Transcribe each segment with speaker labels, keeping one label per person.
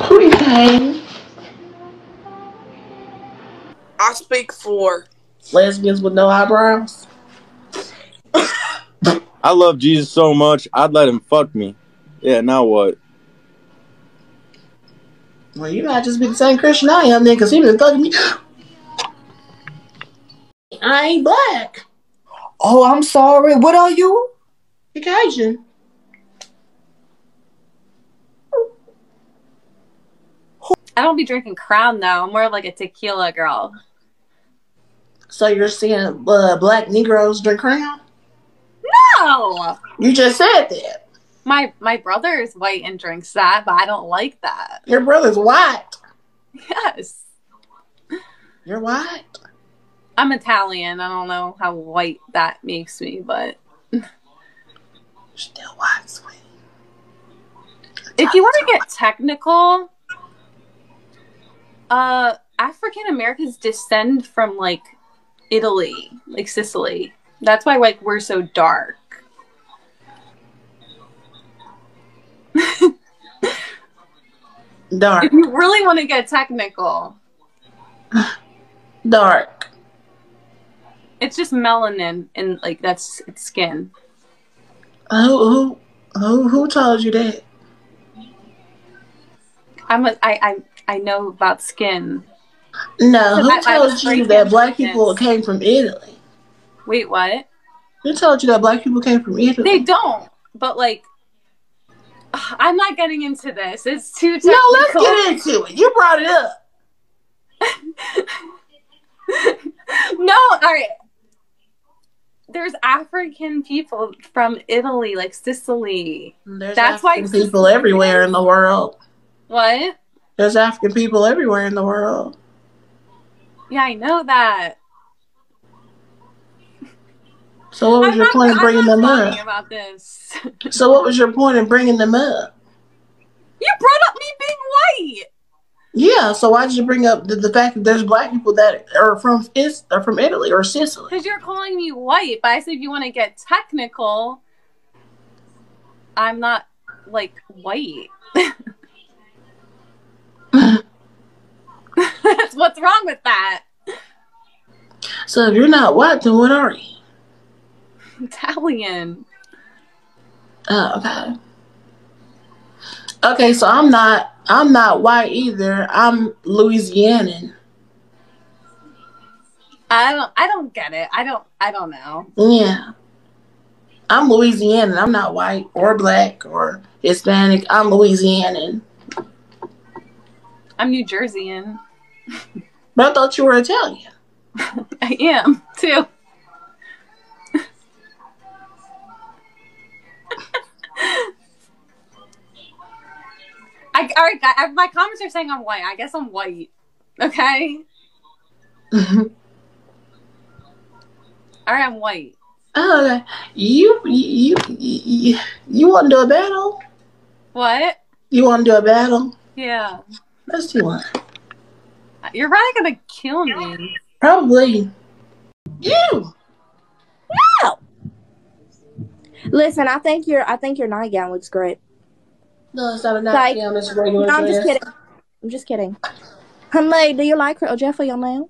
Speaker 1: Prepaid.
Speaker 2: I speak for
Speaker 1: Lesbians with no eyebrows.
Speaker 3: I love Jesus so much, I'd let him fuck me. Yeah, now what?
Speaker 1: Well, you might just be the same Christian I am then, because he been fucking me. I ain't black.
Speaker 4: Oh, I'm sorry. What are you?
Speaker 1: Caucasian.
Speaker 5: I don't be drinking Crown though. I'm more of like a tequila girl.
Speaker 1: So you're seeing uh, black Negroes drink crown?
Speaker 5: No,
Speaker 1: You just said that.
Speaker 5: my my brother is white and drinks that, but I don't like that.
Speaker 1: Your brother's white.
Speaker 5: Yes,
Speaker 1: You're white.
Speaker 5: I'm Italian. I don't know how white that makes me, but
Speaker 1: still white,
Speaker 5: if you want to get technical, uh, African Americans descend from like Italy, like Sicily. That's why like we're so dark.
Speaker 1: Dark.
Speaker 5: If you really want to get technical,
Speaker 1: Dark.
Speaker 5: it's just melanin and like that's it's skin.
Speaker 1: Who, who, who, who told you that?
Speaker 5: I'm a, I, I I know about skin.
Speaker 1: No, who
Speaker 5: I- I
Speaker 1: told
Speaker 5: was
Speaker 1: you that black people came from Italy?
Speaker 5: Wait, what?
Speaker 1: Who told you that black people came from Italy?
Speaker 5: They don't. But like, I'm not getting into this. It's too technical.
Speaker 1: no, let's get into it. You brought it up.
Speaker 5: no, all right. There's African people from Italy, like Sicily.
Speaker 1: There's
Speaker 5: That's why
Speaker 1: African people everywhere in the world.
Speaker 5: What?
Speaker 1: There's African people everywhere in the world.
Speaker 5: Yeah, I know that.
Speaker 1: So what was
Speaker 5: I'm
Speaker 1: your
Speaker 5: not,
Speaker 1: point
Speaker 5: I'm
Speaker 1: bringing them up?
Speaker 5: about this.
Speaker 1: So what was your point in bringing them up?
Speaker 5: You brought up me being white.
Speaker 1: Yeah. So why did you bring up the, the fact that there's black people that are from is are from Italy or Sicily?
Speaker 5: Because you're calling me white, but I said if you want to get technical, I'm not like white. what's wrong with that.
Speaker 1: So if you're not white, then what are you?
Speaker 5: Italian.
Speaker 1: Oh, okay. Okay, so I'm not I'm not white either. I'm Louisianan.
Speaker 5: I don't. I don't get it. I don't. I don't know.
Speaker 1: Yeah. I'm Louisianan. I'm not white or black or Hispanic. I'm Louisianan.
Speaker 5: I'm New Jerseyan.
Speaker 1: But I thought you were Italian.
Speaker 5: I am too. I, all right, guy- my comments are saying I'm white. I guess I'm white. Okay. All right, I'm white.
Speaker 1: Oh, okay. You you you you want to do a battle?
Speaker 5: What?
Speaker 1: You want to do a battle?
Speaker 5: Yeah.
Speaker 1: Let's do one.
Speaker 5: You're probably gonna kill me.
Speaker 1: Probably. You.
Speaker 6: Listen, I think your I think your nightgown looks great.
Speaker 1: No, it's not a
Speaker 6: Like-
Speaker 1: nightgown. It's a regular
Speaker 6: No, I'm just kidding. I'm just kidding. Honey, do you like her? Oh, Jeffrey, your man?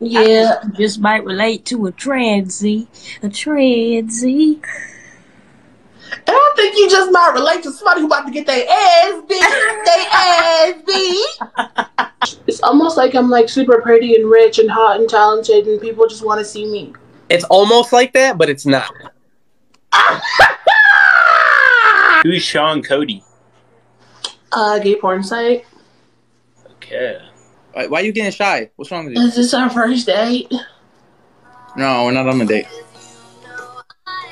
Speaker 1: Yeah.
Speaker 7: just might relate to a transy, a transy.
Speaker 1: And I think you just might relate to somebody who about to get their ass beat. Their ass beat. It's almost like I'm like super pretty and rich and hot and talented, and people just want to see me.
Speaker 2: It's almost like that, but it's not. Who's Sean Cody?
Speaker 1: Uh, gay porn site.
Speaker 2: Okay.
Speaker 8: Why, why are you getting shy? What's wrong with you?
Speaker 1: Is this our first date?
Speaker 8: No, we're not on a date.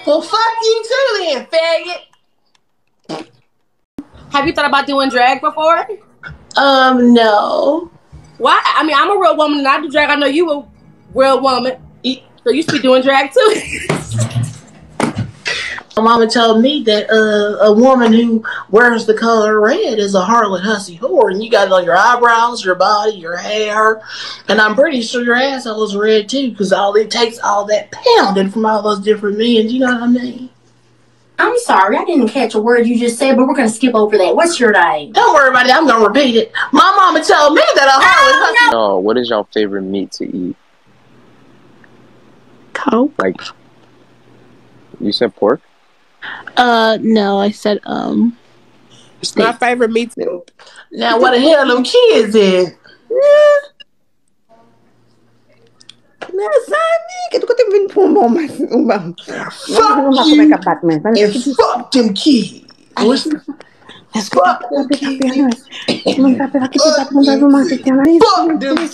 Speaker 1: Well, fuck you too, then, faggot.
Speaker 9: Have you thought about doing drag before?
Speaker 1: Um, no.
Speaker 9: Why? I mean, I'm a real woman and I do drag. I know you a real woman. So you should be doing drag too.
Speaker 1: My mama told me that uh, a woman who wears the color red is a harlot hussy whore, and you got it on your eyebrows, your body, your hair, and I'm pretty sure your asshole is red too, because all it takes all that pounding from all those different men. You know what I mean?
Speaker 9: I'm sorry, I didn't catch a word you just said, but we're gonna skip over that. What's your name?
Speaker 1: Don't worry about it. I'm gonna repeat it. My mama told me that a heart was
Speaker 10: No, what is your favorite meat to eat?
Speaker 6: Cow.
Speaker 10: Like, you said pork?
Speaker 6: Uh, no, I said um.
Speaker 11: It's my favorite meat too.
Speaker 1: Now, what the hell them kids in? Fuck you and fuck them kids. Fuck them kids. Fuck them kids.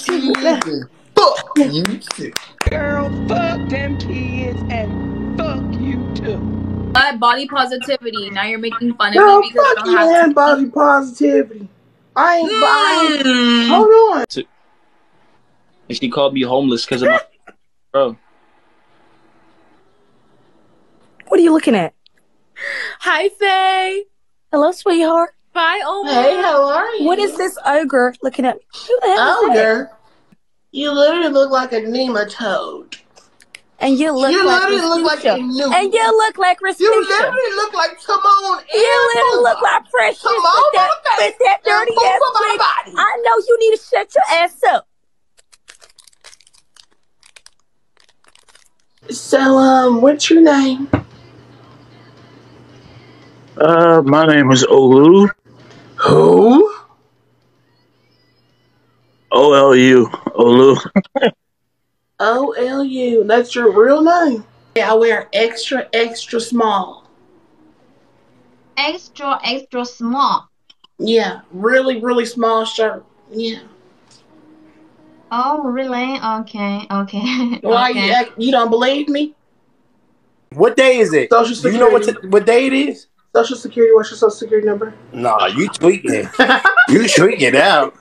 Speaker 1: Fuck you too.
Speaker 12: Girl, fuck them kids and fuck you too.
Speaker 5: But body positivity. Now you're making fun of
Speaker 1: Girl,
Speaker 5: me because I don't
Speaker 1: you
Speaker 5: have
Speaker 1: and body positivity. I ain't buying.
Speaker 5: Mm.
Speaker 1: Hold on.
Speaker 8: And she called me homeless because of my bro.
Speaker 4: What are you looking at?
Speaker 7: Hi, Faye.
Speaker 4: Hello, sweetheart.
Speaker 7: Bye, Omar.
Speaker 1: Hey, how are you?
Speaker 4: What is this ogre looking at me? Who the hell is that?
Speaker 1: Ogre? You literally look like a nematode.
Speaker 4: And you look
Speaker 1: you
Speaker 4: like
Speaker 1: literally look like a new.
Speaker 4: And you look like
Speaker 1: You
Speaker 4: Rasputia.
Speaker 1: literally look like Timon and
Speaker 4: You literally look like Precious
Speaker 1: Timon
Speaker 4: with that,
Speaker 1: on the
Speaker 4: with that
Speaker 1: and
Speaker 4: dirty ass
Speaker 1: Pumbaa
Speaker 4: wig.
Speaker 1: body.
Speaker 4: I know you need to shut your ass up.
Speaker 1: So, um, what's your name?
Speaker 13: Uh, my name is Olu.
Speaker 1: Who?
Speaker 13: O L U. Olu.
Speaker 1: O L U. That's your real name. Yeah, I wear extra, extra small.
Speaker 14: Extra, extra small.
Speaker 1: Yeah, really, really small shirt. Yeah.
Speaker 14: Oh, really? Okay, okay.
Speaker 1: Why
Speaker 14: okay.
Speaker 1: you you don't believe me?
Speaker 15: What day is it?
Speaker 1: Social
Speaker 15: Do you know what t- what day it is?
Speaker 1: Social security. What's your social security number?
Speaker 15: Nah, you tweaking. you tweaking it out.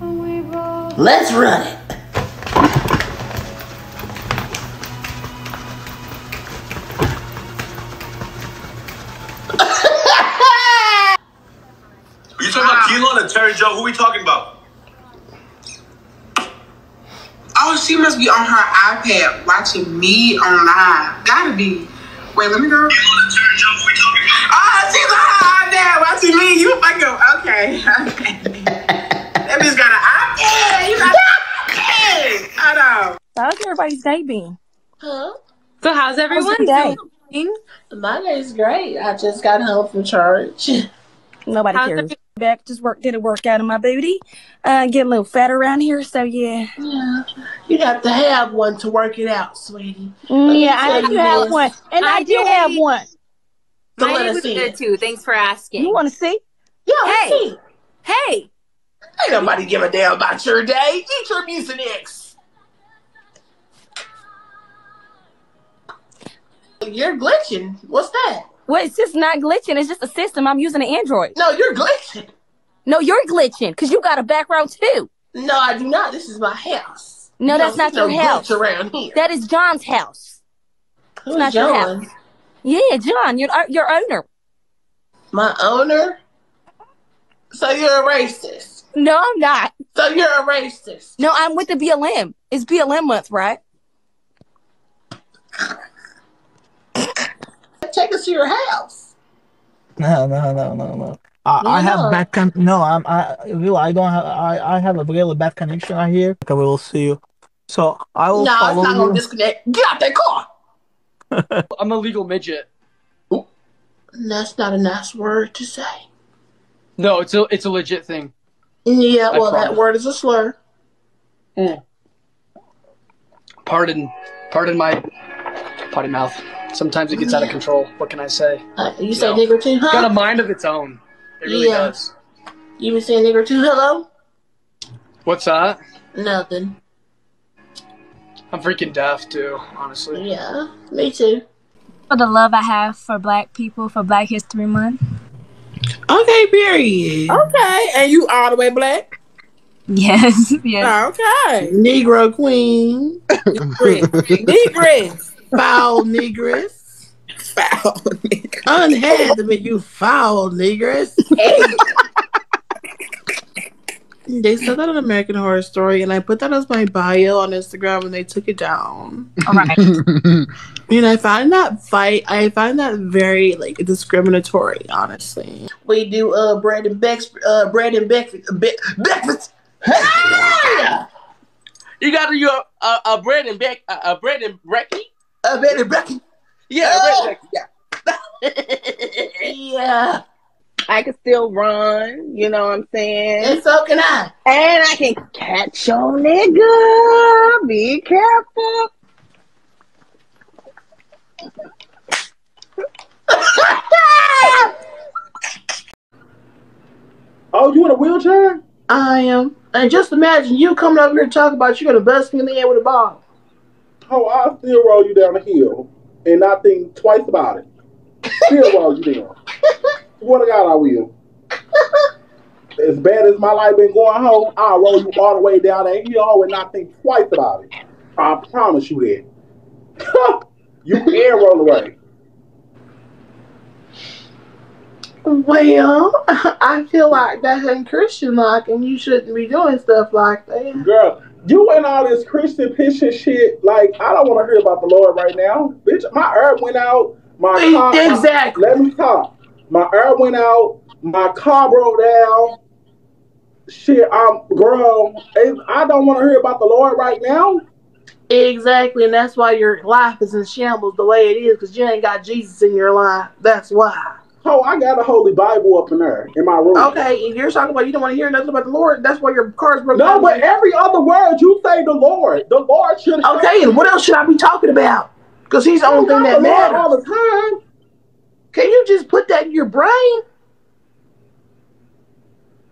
Speaker 1: Oh Let's run it.
Speaker 16: You talking about ah. Keelan and Terri Joe? Who we talking about?
Speaker 17: Oh, she must be on her iPad watching me on live. Gotta be. Wait, let me go.
Speaker 16: Keelan and Terri Joe, who we talking about?
Speaker 17: Oh, she's on her iPad watching me. You fucking okay? Okay. that bitch got an iPad. You got an iPad. Hold on.
Speaker 4: How's everybody's day been?
Speaker 1: Huh?
Speaker 5: So how's everyone
Speaker 4: your day?
Speaker 5: doing?
Speaker 1: My day's great. I just got home from church.
Speaker 4: Nobody
Speaker 5: How's
Speaker 4: cares. Back, just work, did a workout in my booty. Uh, get a little fat around here, so yeah.
Speaker 1: Yeah. You have to have one to work it out, sweetie.
Speaker 4: Mm, yeah, I do
Speaker 1: you
Speaker 4: have
Speaker 1: this.
Speaker 4: one, and I,
Speaker 5: I
Speaker 4: do
Speaker 5: did.
Speaker 4: have one.
Speaker 1: So
Speaker 5: My
Speaker 1: let us
Speaker 5: was
Speaker 1: see
Speaker 5: good
Speaker 1: it.
Speaker 5: too. Thanks for asking.
Speaker 4: You want to see?
Speaker 1: Yeah, let's
Speaker 5: Hey.
Speaker 1: see.
Speaker 5: hey,
Speaker 1: Ain't nobody give a damn about your day. Eat your Mucinex. You're glitching. What's that?
Speaker 4: Well, it's just not glitching. It's just a system. I'm using an Android.
Speaker 1: No, you're glitching.
Speaker 4: No, you're glitching because you got a background too.
Speaker 1: No, I do not. This is my house.
Speaker 4: No,
Speaker 1: You
Speaker 4: that's
Speaker 1: don't
Speaker 4: your
Speaker 1: no
Speaker 4: house.
Speaker 1: around here.
Speaker 4: That is John's house.
Speaker 1: Who's
Speaker 4: not your
Speaker 1: John?
Speaker 4: house. Yeah, John, your uh, your owner.
Speaker 1: My owner? So you're a racist.
Speaker 4: No, I'm not.
Speaker 1: So you're a racist.
Speaker 4: No, I'm with the BLM. It's BLM month, right?
Speaker 1: Take us to your house.
Speaker 18: No, no, no, no, no. I, I have bad con. No, I'm. I really. I don't have. I. I have a really bad connection right here. Okay, we will see you. So I will
Speaker 1: No, it's not gonna
Speaker 18: you.
Speaker 1: disconnect. Get out that car.
Speaker 2: I'm a legal midget.
Speaker 1: That's not a nice word to say.
Speaker 2: No, it's a it's a legit thing.
Speaker 1: Yeah, well, that word is a slur.
Speaker 2: Mm. Pardon, pardon my potty mouth. Sometimes it gets out of control. What can I say?
Speaker 1: Uh, you say
Speaker 2: No.
Speaker 1: nigger too, huh?
Speaker 2: Got a mind of its own. It really
Speaker 1: Yeah.
Speaker 2: does.
Speaker 1: You been saying nigger too? Hello?
Speaker 2: What's that?
Speaker 1: Nothing.
Speaker 2: I'm freaking deaf too, honestly.
Speaker 1: Yeah, me too.
Speaker 7: For the love I have for black people for Black History Month.
Speaker 11: Okay, period. Okay, and you all the way black?
Speaker 7: Yes, yes.
Speaker 11: Okay.
Speaker 1: Negro queen.
Speaker 11: Negress.
Speaker 1: Foul negress.
Speaker 11: Foul negress.
Speaker 1: Unhandsome, you foul negress. They said that on American Horror Story, and I put that as my bio on Instagram, and they took it down.
Speaker 5: All right.
Speaker 1: And I find that fight, I find that very like discriminatory. Honestly, we do uh Brandon Beck's uh Brandon Beck Be- breakfast.
Speaker 11: You got to your uh, uh, Brandon Beck, a, uh, Brandon Brecky?
Speaker 1: Uh, Brandon Brecky.
Speaker 11: Yeah,
Speaker 1: Oh.
Speaker 11: Brandon Brecky, yeah.
Speaker 1: Yeah,
Speaker 19: I can still run, you know what I'm saying?
Speaker 1: and so can I.
Speaker 19: And I can catch your nigga. Be careful.
Speaker 20: Oh, you in a wheelchair?
Speaker 1: I am. And just imagine you coming up here talking about you're gonna bust me in the head with a ball.
Speaker 20: Oh, I'll still roll you down the hill and not think twice about it. Still roll you down. Swear to God, I will. As bad as my life been going home, I'll roll you all the way down that hill and not think twice about it. I promise you that. you can roll away.
Speaker 1: Well, I feel like that's unchristian like, and you shouldn't be doing stuff like that.
Speaker 20: Girl, you and all this Christian pissing shit, like, I don't want to hear about the Lord right now. Bitch, my herb went out. My car, my-
Speaker 1: Exactly.
Speaker 20: let me talk. My herb went out. My car broke down. Shit, girl, eh, I don't want to hear about the Lord right now.
Speaker 1: Exactly, and that's why your life is in shambles the way it is, because you ain't got Jesus in your life. That's why.
Speaker 20: Oh, I got a holy Bible up in there in my room.
Speaker 1: Okay, and you're talking about you don't want to hear nothing about the Lord. That's why your car's broke
Speaker 20: No, but every other word you say the Lord. The Lord should.
Speaker 1: Okay, and what else should I be talking about? Because he's the only thing that
Speaker 20: the Lord
Speaker 1: matters.
Speaker 20: all the time.
Speaker 1: Can you just put that in your brain?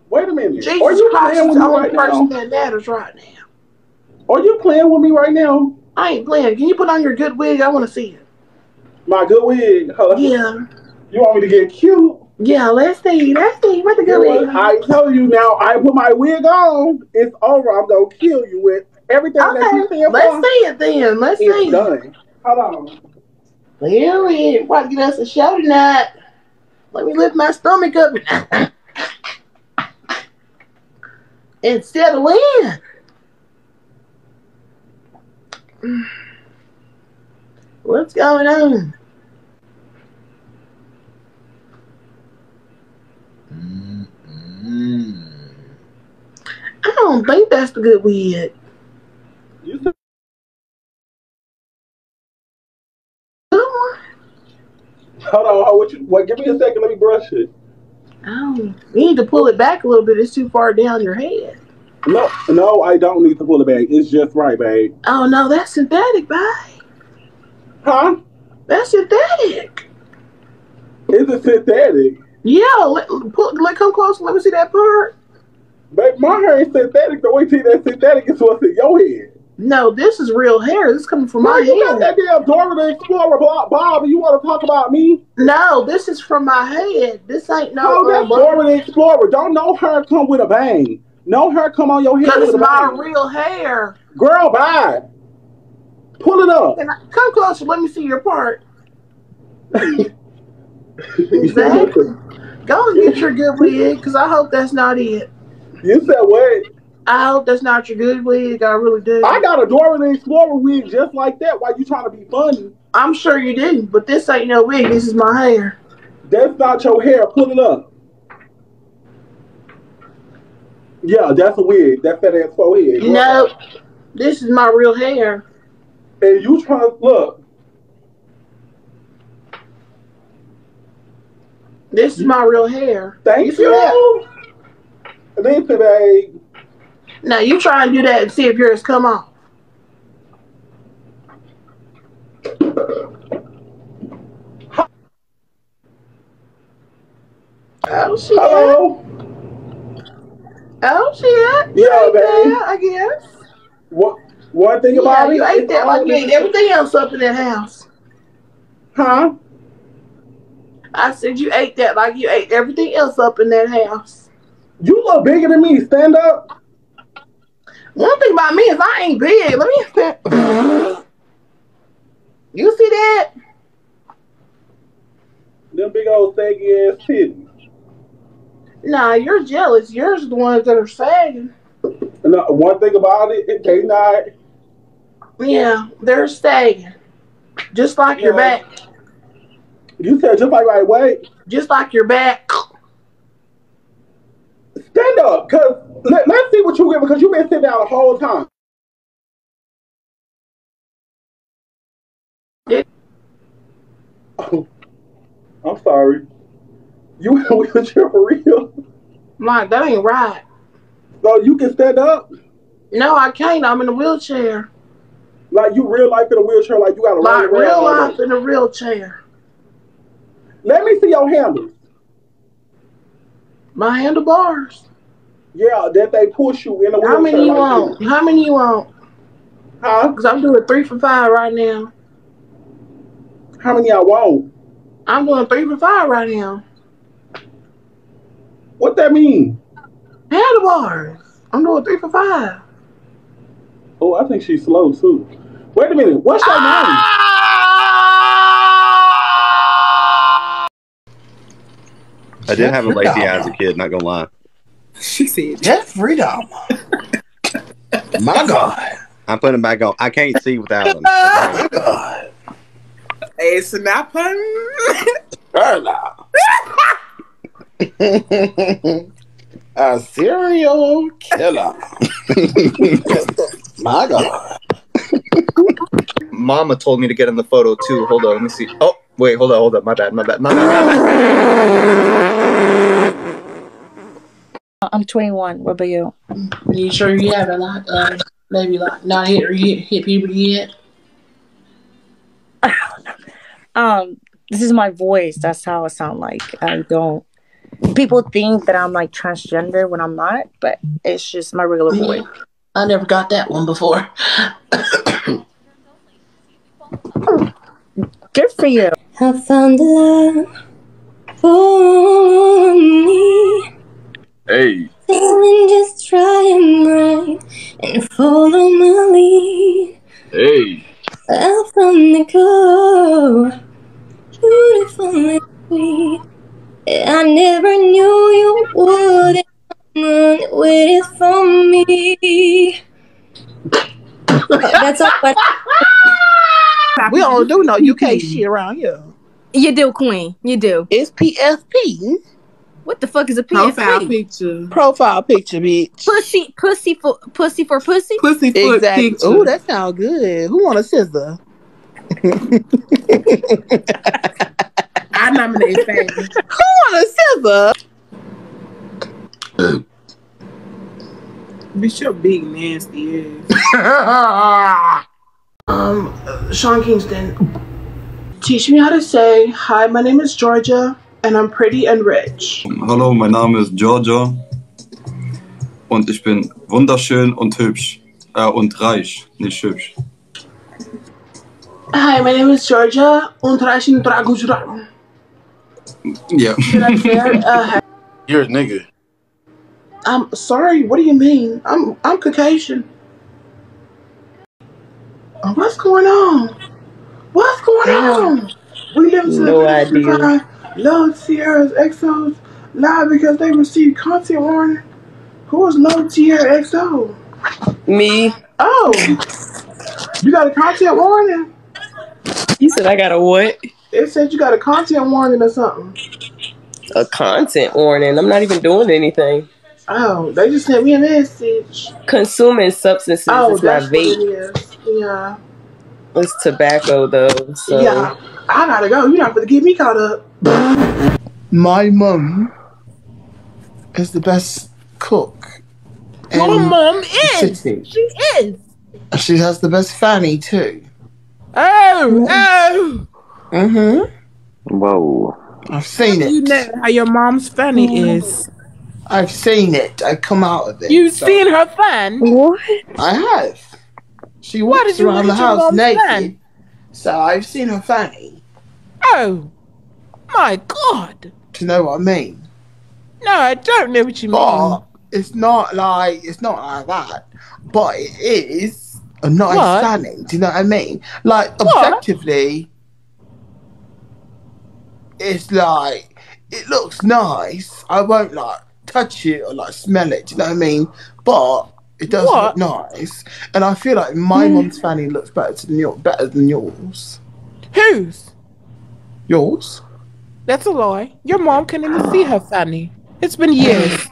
Speaker 20: Wait a minute.
Speaker 1: Jesus
Speaker 20: Are you
Speaker 1: Christ
Speaker 20: playing
Speaker 1: is
Speaker 20: with
Speaker 1: the
Speaker 20: me
Speaker 1: only
Speaker 20: right
Speaker 1: person
Speaker 20: now?
Speaker 1: that matters right now.
Speaker 20: Are you playing with me right now?
Speaker 1: I ain't playing. Can you put on your good wig? I want to see it.
Speaker 20: My good wig. Huh?
Speaker 1: Yeah.
Speaker 20: You want me to get cute?
Speaker 1: Yeah, let's see. Let's see. What the good wig?
Speaker 20: I tell you now, I put my wig on. It's over. I'm gonna kill you with everything that you
Speaker 1: Okay,
Speaker 20: stand
Speaker 1: let's see it then. Let's
Speaker 20: It's
Speaker 1: see.
Speaker 20: done. Hold on.
Speaker 1: Well, we about to get us a show tonight. Let me lift my stomach up and settle in. What's going on? Mm-hmm. I don't think that's the good wig.
Speaker 20: You said- Hold on. What you? What? Give me a second. Let me brush it.
Speaker 1: Oh, you need to pull it back a little bit. It's too far down your head.
Speaker 20: No, no, I don't need to pull it back. It's just right, babe.
Speaker 1: Oh no, that's synthetic, babe.
Speaker 20: Huh?
Speaker 1: That's synthetic.
Speaker 20: Is it synthetic?
Speaker 1: Yeah, let, pull, let come close. Let me see that part.
Speaker 20: Babe, my hair ain't synthetic. The way see that synthetic is what's in your head.
Speaker 1: No, this is real hair. This is coming from
Speaker 20: Why
Speaker 1: my
Speaker 20: you got
Speaker 1: head.
Speaker 20: that damn Dora the Explorer Bob, you want to talk about me?
Speaker 1: No, this is from my head. This ain't no.
Speaker 20: No, that's
Speaker 1: uh,
Speaker 20: Dora the Explorer. Don't no hair come with a bang. No hair come on your head
Speaker 1: Because
Speaker 20: with
Speaker 1: it's
Speaker 20: a
Speaker 1: my
Speaker 20: bang.
Speaker 1: real hair.
Speaker 20: Girl, bye. Pull it up.
Speaker 1: I, come closer. Let me see your part. Exactly. Go and get your good wig, because I hope that's not it.
Speaker 20: You said what?
Speaker 1: I hope that's not your good wig. I really do.
Speaker 20: I got a Dora the Explorer wig just like that. Why you trying to be funny?
Speaker 1: I'm sure you didn't, but this ain't no wig. This is my hair.
Speaker 20: That's not your hair. Pull it up. Yeah, that's a wig. That fat ass forehead.
Speaker 1: No, this is my real hair.
Speaker 20: And you trying to look.
Speaker 1: This is my real hair.
Speaker 20: Thank
Speaker 1: that?
Speaker 20: you. Listen, babe.
Speaker 1: Now you try and do that and see if yours come off. Oh shit!
Speaker 20: Hello.
Speaker 1: Oh shit!
Speaker 20: Oh, yeah,
Speaker 1: You ate
Speaker 20: babe.
Speaker 1: that, I guess.
Speaker 20: What? One thing
Speaker 1: Yeah,
Speaker 20: about
Speaker 1: you
Speaker 20: it,
Speaker 1: ate that like you ate everything else up in that house.
Speaker 20: Huh?
Speaker 1: I said you ate that like you ate everything else up in that house.
Speaker 20: You look bigger than me. Stand up.
Speaker 1: One thing about me is I ain't big. Let me. stand. You see that?
Speaker 20: Them big old saggy ass titties.
Speaker 1: Nah, you're jealous. You're the ones that are sagging.
Speaker 20: No, uh, one thing about it, they not.
Speaker 1: Yeah, they're sagging. Just like your back.
Speaker 20: You said just like right wait.
Speaker 1: Just like your back.
Speaker 20: Stand up, cause let, let's see what you get because you've been sitting down the whole time. Oh, I'm sorry. You in a wheelchair for real?
Speaker 1: Like, that ain't right.
Speaker 20: So you can stand up?
Speaker 1: No, I can't. I'm in a wheelchair.
Speaker 20: Like you real life in a wheelchair, like you got a
Speaker 1: Like real life in a real chair.
Speaker 20: Let me see your handles.
Speaker 1: My handlebars.
Speaker 20: Yeah, that they push you in the.
Speaker 1: How many you
Speaker 20: like
Speaker 1: want?
Speaker 20: this.
Speaker 1: How many you want?
Speaker 20: Huh?
Speaker 1: Because I'm doing three for five right now.
Speaker 20: How many I want?
Speaker 1: I'm doing three for five right now.
Speaker 20: What that mean?
Speaker 1: Handlebars. I'm doing three for five.
Speaker 20: Oh, I think she's slow too. Wait a minute. What's your name? Ah!
Speaker 21: I did have a lazy eye as a kid, not gonna lie.
Speaker 11: She said, Jeffrey Dahmer. My God.
Speaker 21: I'm putting them back on. I can't see without them.
Speaker 11: My God.
Speaker 22: It's not pun.
Speaker 11: A serial killer. My God.
Speaker 23: Mama told me to get in the photo too. Hold on, let me see. Oh, wait, hold on, hold on. My bad, my bad, my bad. My bad.
Speaker 24: I'm 21. What about you?
Speaker 1: Are you sure you haven't like uh, maybe like not hit or hit, hit puberty yet?
Speaker 24: Um, this is my voice. That's how I sound like. I don't. People think that I'm like transgender when I'm not, but it's just my regular voice.
Speaker 1: I never got that one before.
Speaker 24: Good for you.
Speaker 25: I found love for me.
Speaker 21: Hey.
Speaker 25: Darling, just try and run and follow my lead.
Speaker 21: Hey.
Speaker 25: Out from the go, beautiful and sweet. I never knew you would run with it from me. That's all. But
Speaker 11: We don't do no UK mm-hmm. shit around here.
Speaker 4: You do, Queen. You do.
Speaker 11: It's PFP.
Speaker 4: What the fuck is a PSP?
Speaker 11: Profile
Speaker 22: picture.
Speaker 11: Profile picture, bitch.
Speaker 4: Pussy, pussy for pussy for pussy.
Speaker 22: Pussy
Speaker 11: Exactly. Oh, that sounds good. Who want a scissor?
Speaker 22: I nominate Fanny.
Speaker 11: Who want a scissor?
Speaker 22: Bitch, your big nasty ass.
Speaker 1: Um, Sean Kingston, teach me how to say hi. My name is Georgia, and I'm pretty and rich.
Speaker 26: Hallo, mein Name ist Giorgio und ich bin wunderschön und hübsch. Äh, und reich, nicht hübsch.
Speaker 1: Hi, my name is Georgia, und reich in Dragujra.
Speaker 26: Ja.
Speaker 1: Did I? Uh,
Speaker 27: You're a nigga.
Speaker 1: I'm sorry. What do you mean? I'm I'm Caucasian. What's going on? What's going on? We live to
Speaker 28: No
Speaker 1: the
Speaker 28: idea.
Speaker 1: Love Sierra's XOs live because they received content warning. Who is Love Sierra XO?
Speaker 28: Me.
Speaker 1: Oh, you got a content warning?
Speaker 28: You said I got a what?
Speaker 1: It said you got a content warning or something.
Speaker 28: A content warning. I'm not even doing anything.
Speaker 1: Oh, they just sent me a message.
Speaker 28: Consuming substances
Speaker 1: Oh,
Speaker 28: is my
Speaker 1: that's what it
Speaker 28: vape.
Speaker 1: is. Yeah.
Speaker 28: It's tobacco though. So
Speaker 1: Yeah. I gotta go. You're not gonna get me caught up.
Speaker 11: My mum is the best cook.
Speaker 22: My
Speaker 11: in
Speaker 22: mom is.
Speaker 11: city.
Speaker 22: She is.
Speaker 11: She has the best fanny too.
Speaker 22: Oh, oh.
Speaker 11: Mm-hmm.
Speaker 29: Whoa.
Speaker 11: I've seen it.
Speaker 22: You know how your mom's funny is.
Speaker 11: I've seen it. I come out of it.
Speaker 22: You've
Speaker 11: So-
Speaker 22: seen her fan?
Speaker 11: What? I have. She
Speaker 22: Why
Speaker 11: walks
Speaker 22: did you
Speaker 11: around the house naked.
Speaker 22: fan?
Speaker 11: So I've seen her fanny.
Speaker 22: Oh, my God.
Speaker 11: Do you know what I mean?
Speaker 22: No, I don't know what you mean.
Speaker 11: But it's not like it's not like that. But it is a nice
Speaker 22: What?
Speaker 11: fanny. Do you know what I mean? Like
Speaker 22: What?
Speaker 11: objectively, it's like it looks nice. I won't like touch it or like smell it. Do you know what I mean? But it does
Speaker 22: What?
Speaker 11: look nice, and I feel like my hmm. mom's fanny looks better than your better than yours.
Speaker 22: Whose?
Speaker 11: Yours?
Speaker 22: That's a lie. Your mom can't even see her fanny. It's been years.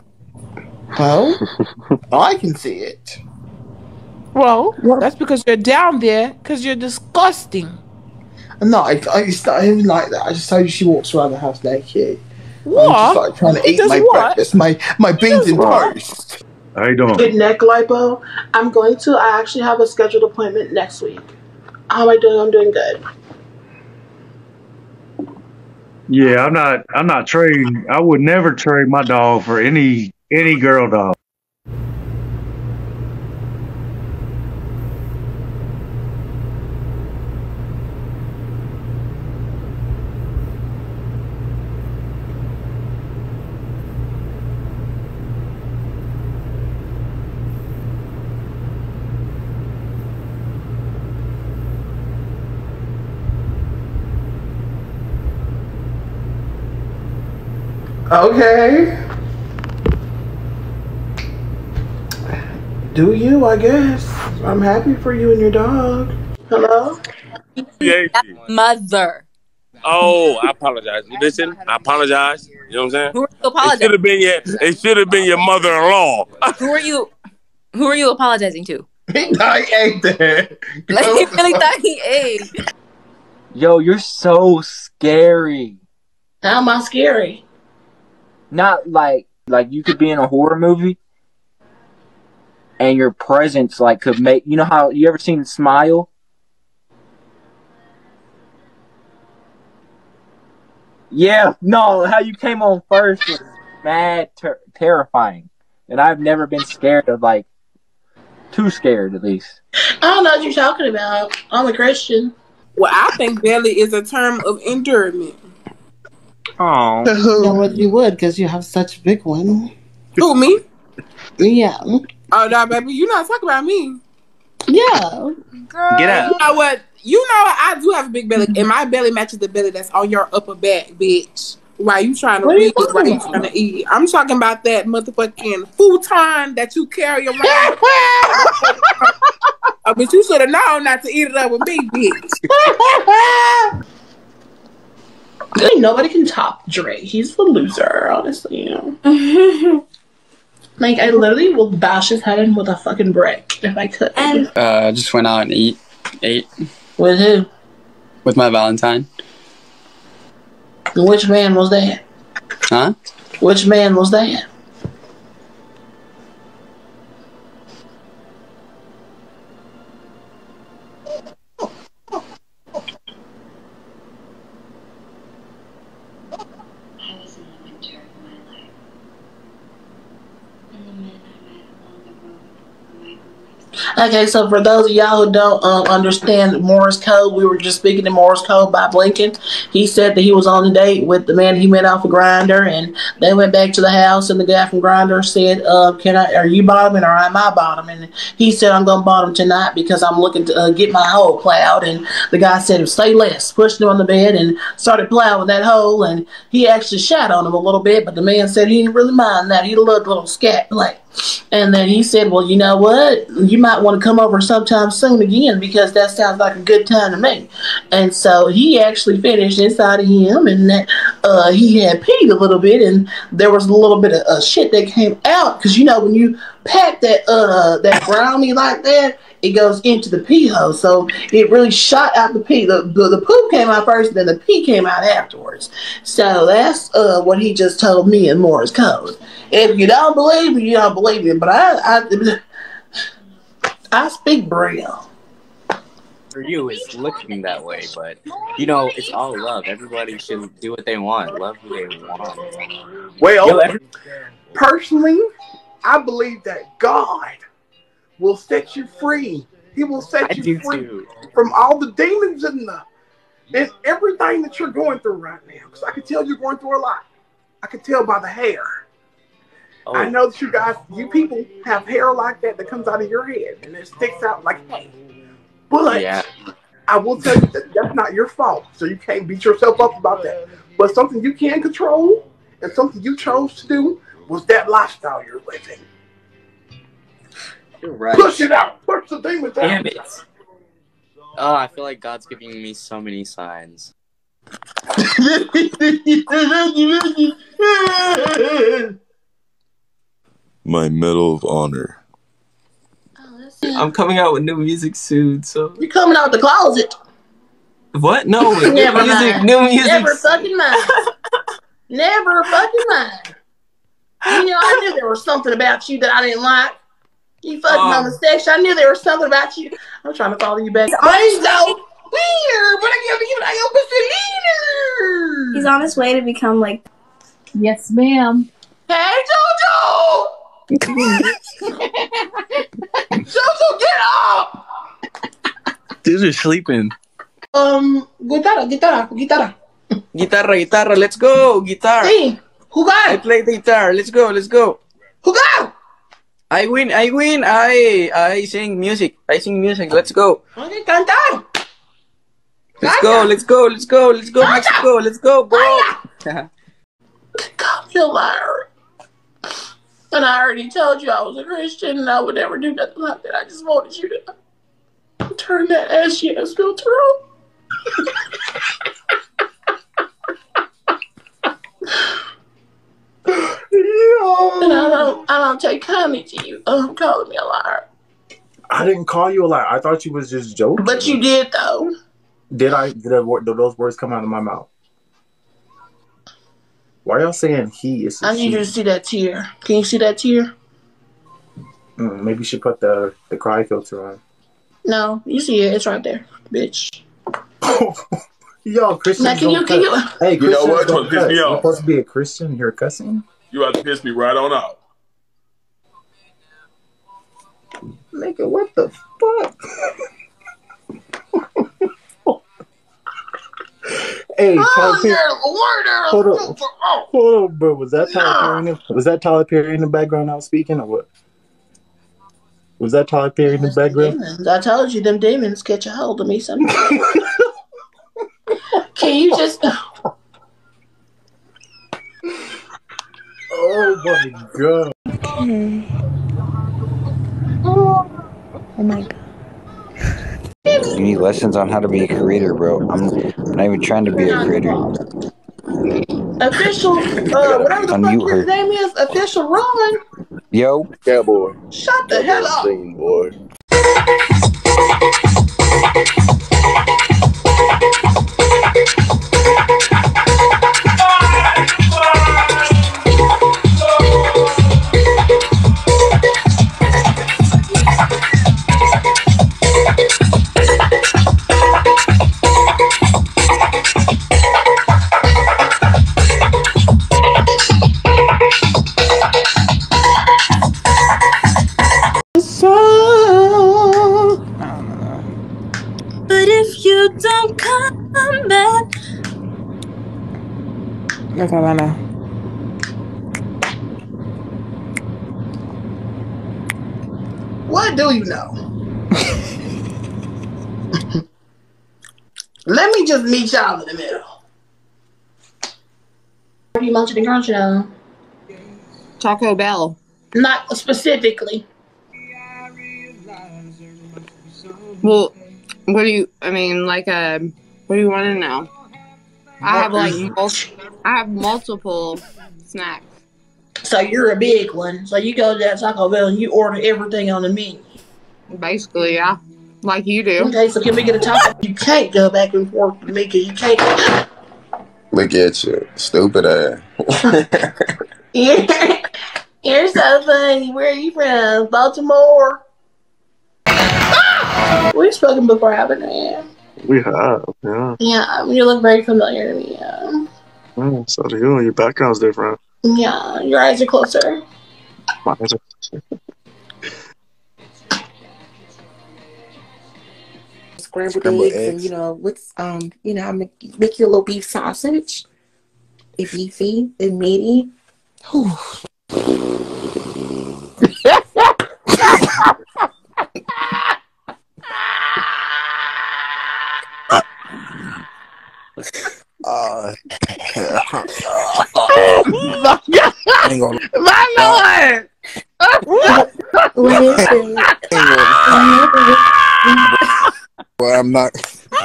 Speaker 11: Well, I can see it.
Speaker 22: Well, that's because you're down there because you're disgusting.
Speaker 11: No, I, I, it's not even like that. I just told you she walks around the house naked. I'm
Speaker 22: What?
Speaker 11: just trying to
Speaker 22: He
Speaker 11: eat
Speaker 22: does
Speaker 11: my
Speaker 22: what?
Speaker 11: breakfast, my my beans and
Speaker 1: what?
Speaker 11: toast.
Speaker 30: How you doing?
Speaker 1: Good neck lipo. I'm going to. I actually have a scheduled appointment next week. How am I doing? I'm doing good.
Speaker 26: Yeah, I'm not. I'm not trading. I would never trade my dog for any any girl dog.
Speaker 1: Okay. Do you? I guess. I'm happy for you and your dog. Hello.
Speaker 25: Mother.
Speaker 31: Oh, I apologize. Listen, I apologize. You know what I'm saying?
Speaker 25: Who are you
Speaker 31: It should have been your. It should have been your mother-in-law.
Speaker 25: Who are you? Who are you apologizing to?
Speaker 11: I ate that.
Speaker 25: Like, he really thought he ate.
Speaker 32: Yo, you're so scary.
Speaker 1: How am I scary?
Speaker 32: Not like like you could be in a horror movie and your presence like could make you know how you ever seen Smile? Yeah, no, how you came on first was mad ter- terrifying. And I've never been scared of like too scared at least.
Speaker 1: I don't know what you're talking about. I'm a Christian.
Speaker 22: Well, I think belly is a term of endearment.
Speaker 32: Oh.
Speaker 11: know what you would because you have such a big one.
Speaker 22: Who me?
Speaker 11: Yeah.
Speaker 22: Oh no, baby, you not talking about me.
Speaker 11: Yeah.
Speaker 32: Girl, Get out.
Speaker 22: You know what? You know I do have a big belly, and my belly matches the belly that's on your upper back, bitch. Why you trying to
Speaker 11: What are you
Speaker 22: read, while
Speaker 11: talking
Speaker 22: you trying to eat. I'm talking about that motherfucking futon that you carry around. oh, but you should have known not to eat it up with me, bitch.
Speaker 1: Really, nobody can top Drake. He's the loser, honestly. You know? like, I literally will bash his head in with a fucking brick if I could.
Speaker 33: And Uh, just went out and eat, ate
Speaker 1: with who?
Speaker 33: with my Valentine.
Speaker 1: Which man was that?
Speaker 33: Huh?
Speaker 1: Which man was that? Okay, so for those of y'all who don't um, understand Morse code, we were just speaking to Morse code by Blinken. He said that he was on a date with the man he met off a Grindr, and they went back to the house, and the guy from Grindr said, uh, "Can I? Are you bottoming or am I bottoming?" And he said, "I'm gonna bottom tonight because I'm looking to uh, get my hole plowed." And the guy said, "Say less." Pushed him on the bed and started plowing that hole, and he actually shot on him a little bit, but the man said he didn't really mind that. He looked a little scat black. And then he said, Well, you know what? You might want to come over sometime soon again because that sounds like a good time to me. And so he actually finished inside of him and that uh, he had peed a little bit and there was a little bit of uh, shit that came out because you know when you pack that uh that brownie like that it goes into the pee hole. So it really shot out the pee. The, the, the poop came out first and then the pee came out afterwards. So that's uh what he just told me in Morse code. If you don't believe me you don't believe me. But I I, I speak braille.
Speaker 34: For you is looking that way, but you know, it's all love. Everybody should do what they want, love who they want.
Speaker 11: Well,
Speaker 34: Yo, every-
Speaker 11: personally, I believe that God will set you free. He will set
Speaker 34: I
Speaker 11: you free
Speaker 34: too.
Speaker 11: from all the demons and the and everything that you're going through right now. Because I can tell you're going through a lot. I can tell by the hair. I oh. know that you guys, you people, have hair like that that comes out of your head and it sticks out like hay. But
Speaker 34: Yeah.
Speaker 11: I will tell you that that's not your fault, so you can't beat yourself up about that. But something you can control and something you chose to do was that lifestyle you're living.
Speaker 34: You're right.
Speaker 11: Push it out. Push the demons out.
Speaker 34: Damn it. Oh, I feel like God's giving me so many signs.
Speaker 35: My Medal of Honor.
Speaker 28: I'm coming out with new music soon, so
Speaker 1: you're coming out the closet?
Speaker 28: what? No, new
Speaker 1: Never
Speaker 28: music, new music.
Speaker 1: Never fucking mind. Never fucking mind. You know, I knew there was something about you that I didn't like. You fucking
Speaker 28: Oh.
Speaker 1: on the station. I knew there was something about you. I'm trying to follow you back. But he's so weird. But I give you like your
Speaker 36: He's on his way to become like.
Speaker 5: Yes, ma'am.
Speaker 1: Hey, Jojo! Jojo, get up!
Speaker 28: Dudes are sleeping.
Speaker 1: Um, guitarra, guitarra, guitarra.
Speaker 28: Guitarra, guitarra, let's go, guitar.
Speaker 1: Sí, jugar.
Speaker 28: I play the guitar. Let's go, let's go.
Speaker 1: Who Jugar.
Speaker 28: I win, I win. I I sing music. I sing music. Let's go.
Speaker 1: Okay, cantar.
Speaker 28: Let's go, let's go, let's go, let's go, Mexico, let's go, bro.
Speaker 1: You're a liar. And I already told you I was a Christian and I would never do nothing like that. I just wanted you to turn that ass yes filter on. And I don't, I don't take kindly to you um, calling me a liar.
Speaker 23: I didn't call you a liar. I thought you was just joking.
Speaker 1: But you did though.
Speaker 23: Did I? Did, I, did those words come out of my mouth? Why y'all saying he is?
Speaker 1: I need you to see that tear. Can you see that tear?
Speaker 23: Mm, maybe you should put the the cry filter on.
Speaker 1: No, you see it. It's right there, bitch.
Speaker 23: Yo, Christians
Speaker 1: Now, can you,
Speaker 23: don't
Speaker 1: can you?
Speaker 23: cuss. Hey,
Speaker 35: You know
Speaker 23: Christians
Speaker 35: what?
Speaker 23: don't
Speaker 35: Don't
Speaker 23: cuss. You're supposed to be a Christian. You're cussing.
Speaker 35: You about to piss me right on out.
Speaker 23: Nigga, what the fuck? hey, oh, Tyler
Speaker 1: Oh,
Speaker 23: Perry.
Speaker 1: you're a warder.
Speaker 23: Hold on.
Speaker 1: Oh,
Speaker 23: Hold on, bro. Was that Tyler Perry? In the, was that Tyler Perry in the background? I was speaking, or what? Was that Tyler Perry in the background?
Speaker 1: demons. I told you them demons catch a hold of me sometimes. can you just?
Speaker 23: Oh my god.
Speaker 36: Okay. Oh my god.
Speaker 37: You need lessons on how to be a creator, bro. I'm not even trying to be a creator.
Speaker 1: Official, uh, whatever the
Speaker 37: Unmute
Speaker 1: fuck
Speaker 37: her.
Speaker 1: his name is, official Ron.
Speaker 37: Yo.
Speaker 35: Cowboy.
Speaker 1: Shut the hell up.
Speaker 35: Scene, boy.
Speaker 36: But
Speaker 1: meet y'all in the middle. What are you munching and crunching on?
Speaker 9: Taco Bell.
Speaker 1: Not specifically.
Speaker 9: Well, what do you? I mean, like, uh, what do you want to know? I have like, mul- I have multiple snacks.
Speaker 1: So you're a big one. So you go to that Taco Bell and you order everything on the menu.
Speaker 9: Basically, yeah, like you do.
Speaker 1: Okay, so can we get a taco? You can't go back and forth with me because you can't.
Speaker 35: Look at you, stupid ass.
Speaker 1: You're, you're so funny. Where are you from? Baltimore? Ah! We've spoken before, haven't we?
Speaker 38: We have, yeah.
Speaker 1: Yeah, you look very familiar to me. Yeah,
Speaker 38: Mm, so do you. Your background's different.
Speaker 1: yeah your eyes are closer.
Speaker 38: Mine is-
Speaker 39: scrambled
Speaker 35: Scrambled
Speaker 39: eggs, and you know what's um you know I make, make your little beef sausage. It's beefy and meaty.
Speaker 35: Uh,
Speaker 39: oh my god!
Speaker 27: I ain't gonna.
Speaker 22: My
Speaker 27: Well, I'm not.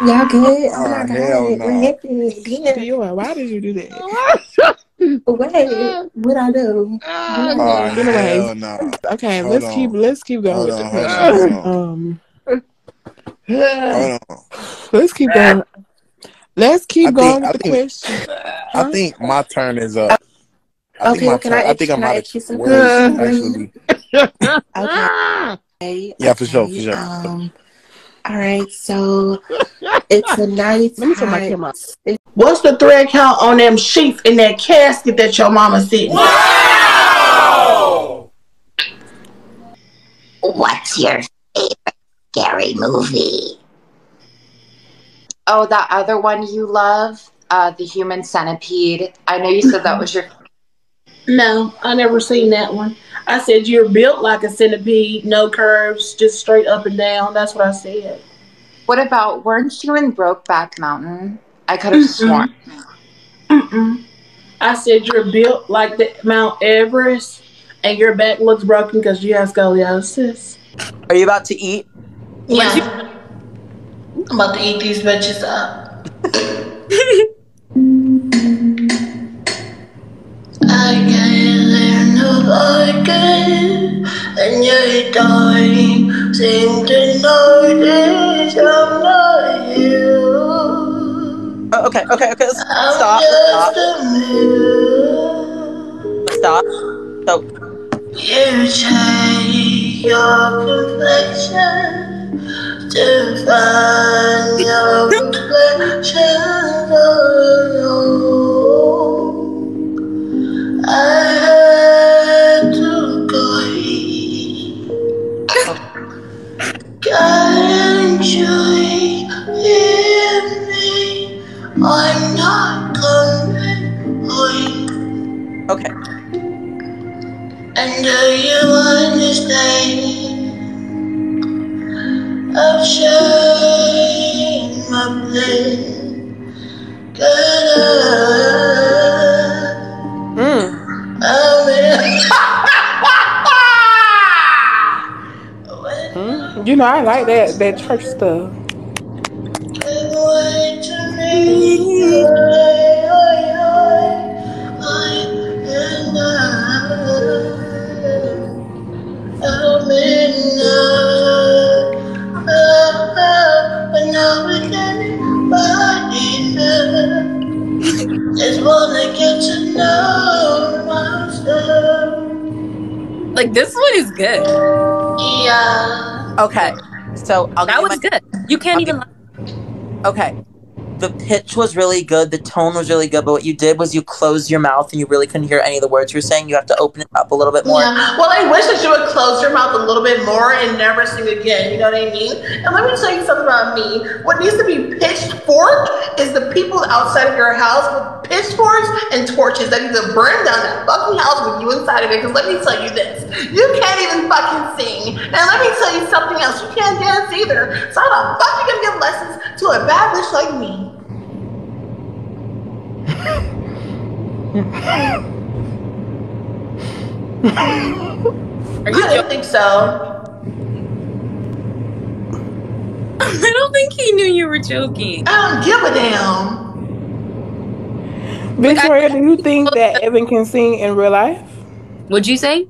Speaker 14: Y'all good? Oh
Speaker 27: Oh,
Speaker 14: my
Speaker 27: hell
Speaker 14: god.
Speaker 27: no.
Speaker 14: What happened?
Speaker 22: Dior, why did you do that?
Speaker 14: Wait, what I do?
Speaker 27: Oh,
Speaker 14: What?
Speaker 27: Hell no.
Speaker 22: okay,
Speaker 27: Hold
Speaker 22: let's
Speaker 27: on.
Speaker 22: keep let's keep going
Speaker 27: Hold
Speaker 22: with the
Speaker 27: on, hold on,
Speaker 22: Um, let's keep going. Let's keep
Speaker 27: I
Speaker 22: going
Speaker 27: think. I
Speaker 22: with the
Speaker 27: think.
Speaker 22: questions.
Speaker 27: I think my turn is up. I think
Speaker 14: Okay,
Speaker 27: my
Speaker 14: can
Speaker 27: turn.
Speaker 14: I,
Speaker 27: I think I'm
Speaker 14: can
Speaker 27: out
Speaker 14: I
Speaker 27: of
Speaker 14: ask
Speaker 27: words. Actually,
Speaker 14: Okay.
Speaker 27: yeah, for sure, for sure.
Speaker 14: Um. All right. So it's a nice.
Speaker 22: Let me turn my camera.
Speaker 1: What's the thread count on them sheets in that casket that your mama sitting?
Speaker 40: What's your favorite scary movie?
Speaker 39: Oh, that other one you love, uh, the Human Centipede. I know you said that was your.
Speaker 1: No, I never seen that one. I said you're built like a centipede, no curves, just straight up and down. That's what I said.
Speaker 39: What about? Weren't you in Brokeback Mountain? I could have sworn.
Speaker 1: Mm-mm. I said you're built like the Mount Everest, and your back looks broken because you have scoliosis.
Speaker 41: Are you about to eat?
Speaker 1: Yeah. I'm about to eat these bitches up. I no again, and you're dying. Seem to notice I'm not you.
Speaker 41: Oh, okay, okay, okay. Let's stop. Stop. Stop. So,
Speaker 1: You change your complexion to find your reflection. I God enjoy in me. I'm not
Speaker 41: okay.
Speaker 1: And do you understand? I've shown my
Speaker 22: You know, I like that that church stuff.
Speaker 1: Just wanna get to know myself.
Speaker 25: Like this one is good.
Speaker 1: Yeah.
Speaker 41: Okay. So I'll
Speaker 25: That was
Speaker 41: my-
Speaker 25: good. You can't even.
Speaker 41: Okay. The pitch was really good. The tone was really good. But what you did was you closed your mouth and you really couldn't hear any of the words you were saying. You have to open it up a little bit more.
Speaker 1: Yeah. Well, I wish that you would close your mouth a little bit more and never sing again. You know what I mean? And let me tell you something about me. What needs to be pitched pitchfork is the people outside of your house with pitchforks and torches that need to burn down that fucking house with you inside of it. Because let me tell you this. You can't even fucking sing. And let me tell you something else. You can't dance either. So how the fuck you gonna give lessons to a bad bitch like me?
Speaker 25: Are you
Speaker 1: I don't think so.
Speaker 25: I don't think he knew you were joking.
Speaker 1: I don't give a damn.
Speaker 22: Victoria, do you think that Evan can sing in real life?
Speaker 25: Would you say?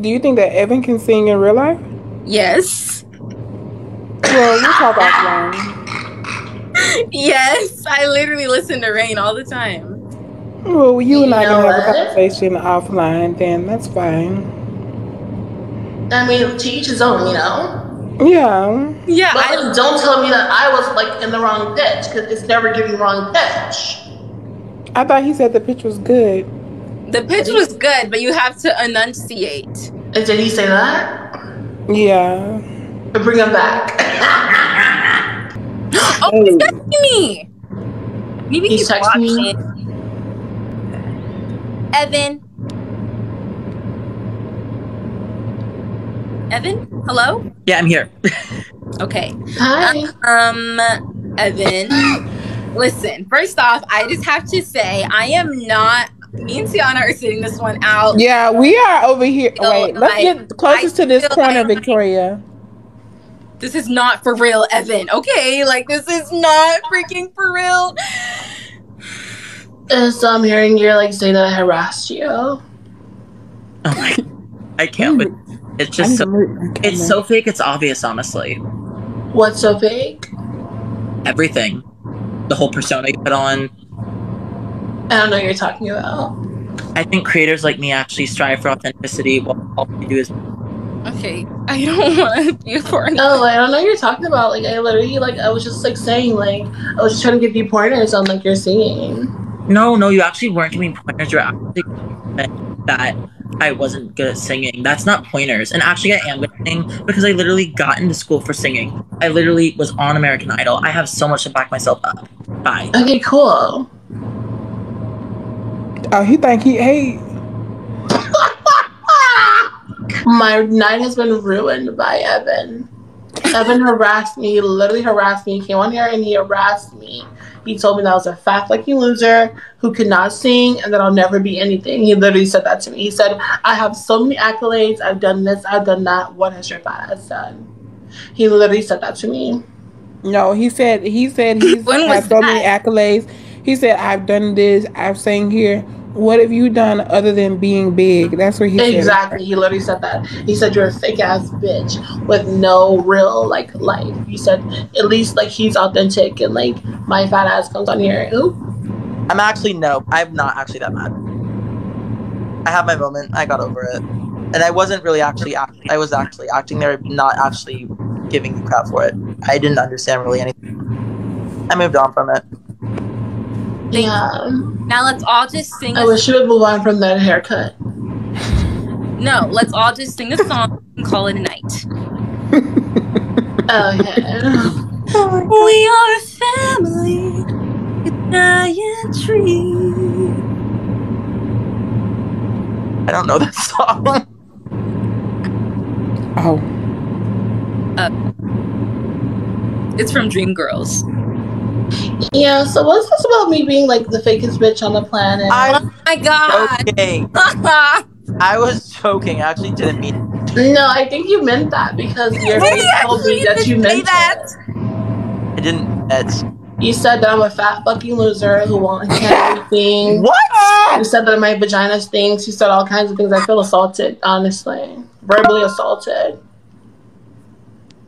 Speaker 22: Do you think that Evan can sing in real life?
Speaker 25: Yes.
Speaker 22: Well, we'll talk offline.
Speaker 25: Yes. I literally listen to Rain all the time.
Speaker 22: Well, you and I can
Speaker 1: know
Speaker 22: have a conversation offline, then that's fine.
Speaker 1: I mean, to each his own, you know.
Speaker 22: Yeah.
Speaker 25: Yeah.
Speaker 1: But like, don't tell me that I was like in the wrong pitch because it's never giving wrong pitch.
Speaker 22: I thought he said the pitch was good.
Speaker 25: The pitch was good, but you have to enunciate.
Speaker 1: And did he say that?
Speaker 22: Yeah.
Speaker 1: Bring him back.
Speaker 25: oh, he's texting me. Maybe
Speaker 1: He's
Speaker 25: he's,
Speaker 1: texting me?
Speaker 25: watching. Evan. Evan, hello.
Speaker 41: Yeah, I'm here.
Speaker 25: Okay.
Speaker 1: Hi.
Speaker 25: Um, Evan. Listen, first off, I just have to say I am not. Me and Tiana are sitting this one out.
Speaker 22: Yeah, we are over here.
Speaker 25: So,
Speaker 22: Wait, let's
Speaker 25: like,
Speaker 22: get closest to this corner,
Speaker 25: like-
Speaker 22: Victoria.
Speaker 25: This is not for real, Evan. Okay, like this is not freaking for real.
Speaker 1: And so I'm hearing you're like saying that I harassed you.
Speaker 41: Oh I can't. Wait. It's just so. It's so fake. It's obvious. Honestly,
Speaker 1: What's so fake?
Speaker 41: everything, the whole persona you put on.
Speaker 1: I don't know what you're talking about.
Speaker 41: I think creators like me actually strive for authenticity. While all we do is
Speaker 25: Okay, I don't want to be a porn.
Speaker 1: Oh, I don't know what you're talking about. Like I literally like I was just like saying like I was just trying to give you pointers on like your singing.
Speaker 41: No, no, you actually weren't giving pointers. You're actually saying that I wasn't good at singing. That's not pointers. And actually, I am good at singing because I literally got into school for singing. I literally was on American Idol. I have so much to back myself up. Bye.
Speaker 1: Okay, cool.
Speaker 22: Oh, he think he hey.
Speaker 1: My night has been ruined by Evan. Evan harassed me. He literally harassed me. He came on here and he harassed me. He told me that I was a fat fucking loser who could not sing and that I'll never be anything. He literally said that to me. He said, I have so many accolades. I've done this. I've done that. What has your fat ass done? He literally said that to me.
Speaker 22: No, he said he said he's
Speaker 1: When
Speaker 22: had so many accolades. He said I've done this. I've sang here. What have you done other than being big? That's what he said.
Speaker 1: Exactly. He literally said that. He said you're a fake ass bitch with no real like life. He said at least like he's authentic and like my fat ass comes on here. Ooh.
Speaker 41: I'm actually no. I'm not actually that mad. I had my moment. I got over it, and I wasn't really actually. Act- I was actually acting there, not actually giving you crap for it. I didn't understand really anything. I moved on from it.
Speaker 1: Yeah.
Speaker 25: Now let's all just sing.
Speaker 1: I
Speaker 25: a-
Speaker 1: wish you would move on from that haircut.
Speaker 25: No, let's all just sing a song and call it a night.
Speaker 1: Okay.
Speaker 25: We are a family, a giant tree.
Speaker 41: I don't know that song.
Speaker 22: Oh.
Speaker 25: Uh, it's from Dreamgirls.
Speaker 1: Yeah, so what's this about me being like the fakest bitch on the planet?
Speaker 41: I'm oh
Speaker 25: my god.
Speaker 41: joking. I was joking. I actually didn't mean. it.
Speaker 1: No, I think you meant that because your face told me that you meant that.
Speaker 41: I didn't. That's.
Speaker 1: You said that I'm a fat fucking loser who won't get anything.
Speaker 41: What?
Speaker 1: You said that my vagina stinks. You said all kinds of things. I feel assaulted, honestly. Verbally assaulted.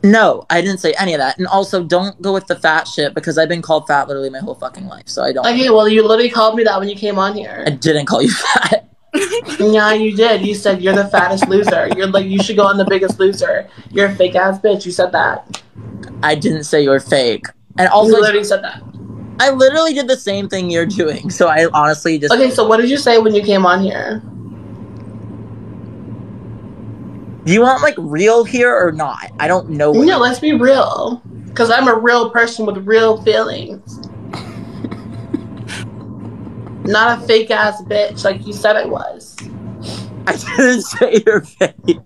Speaker 41: No, I didn't say any of that. And also, don't go with the fat shit because I've been called fat literally my whole fucking life. So I don't.
Speaker 1: Okay, well, you literally called me that when you came on here.
Speaker 41: I didn't call you fat.
Speaker 1: yeah, you did. You said you're the fattest loser. You're like you should go on the biggest loser. You're a fake ass bitch. You said that.
Speaker 41: I didn't say you're fake. And also,
Speaker 1: you literally said that.
Speaker 41: I literally did the same thing you're doing. So I honestly just.
Speaker 1: Okay, so what did you say when you came on here?
Speaker 41: Do you want like real here or not? I don't know. What
Speaker 1: No, let's be real. Because I'm a real person with real feelings. Not a fake ass bitch like you said I was.
Speaker 41: I didn't say you're fake.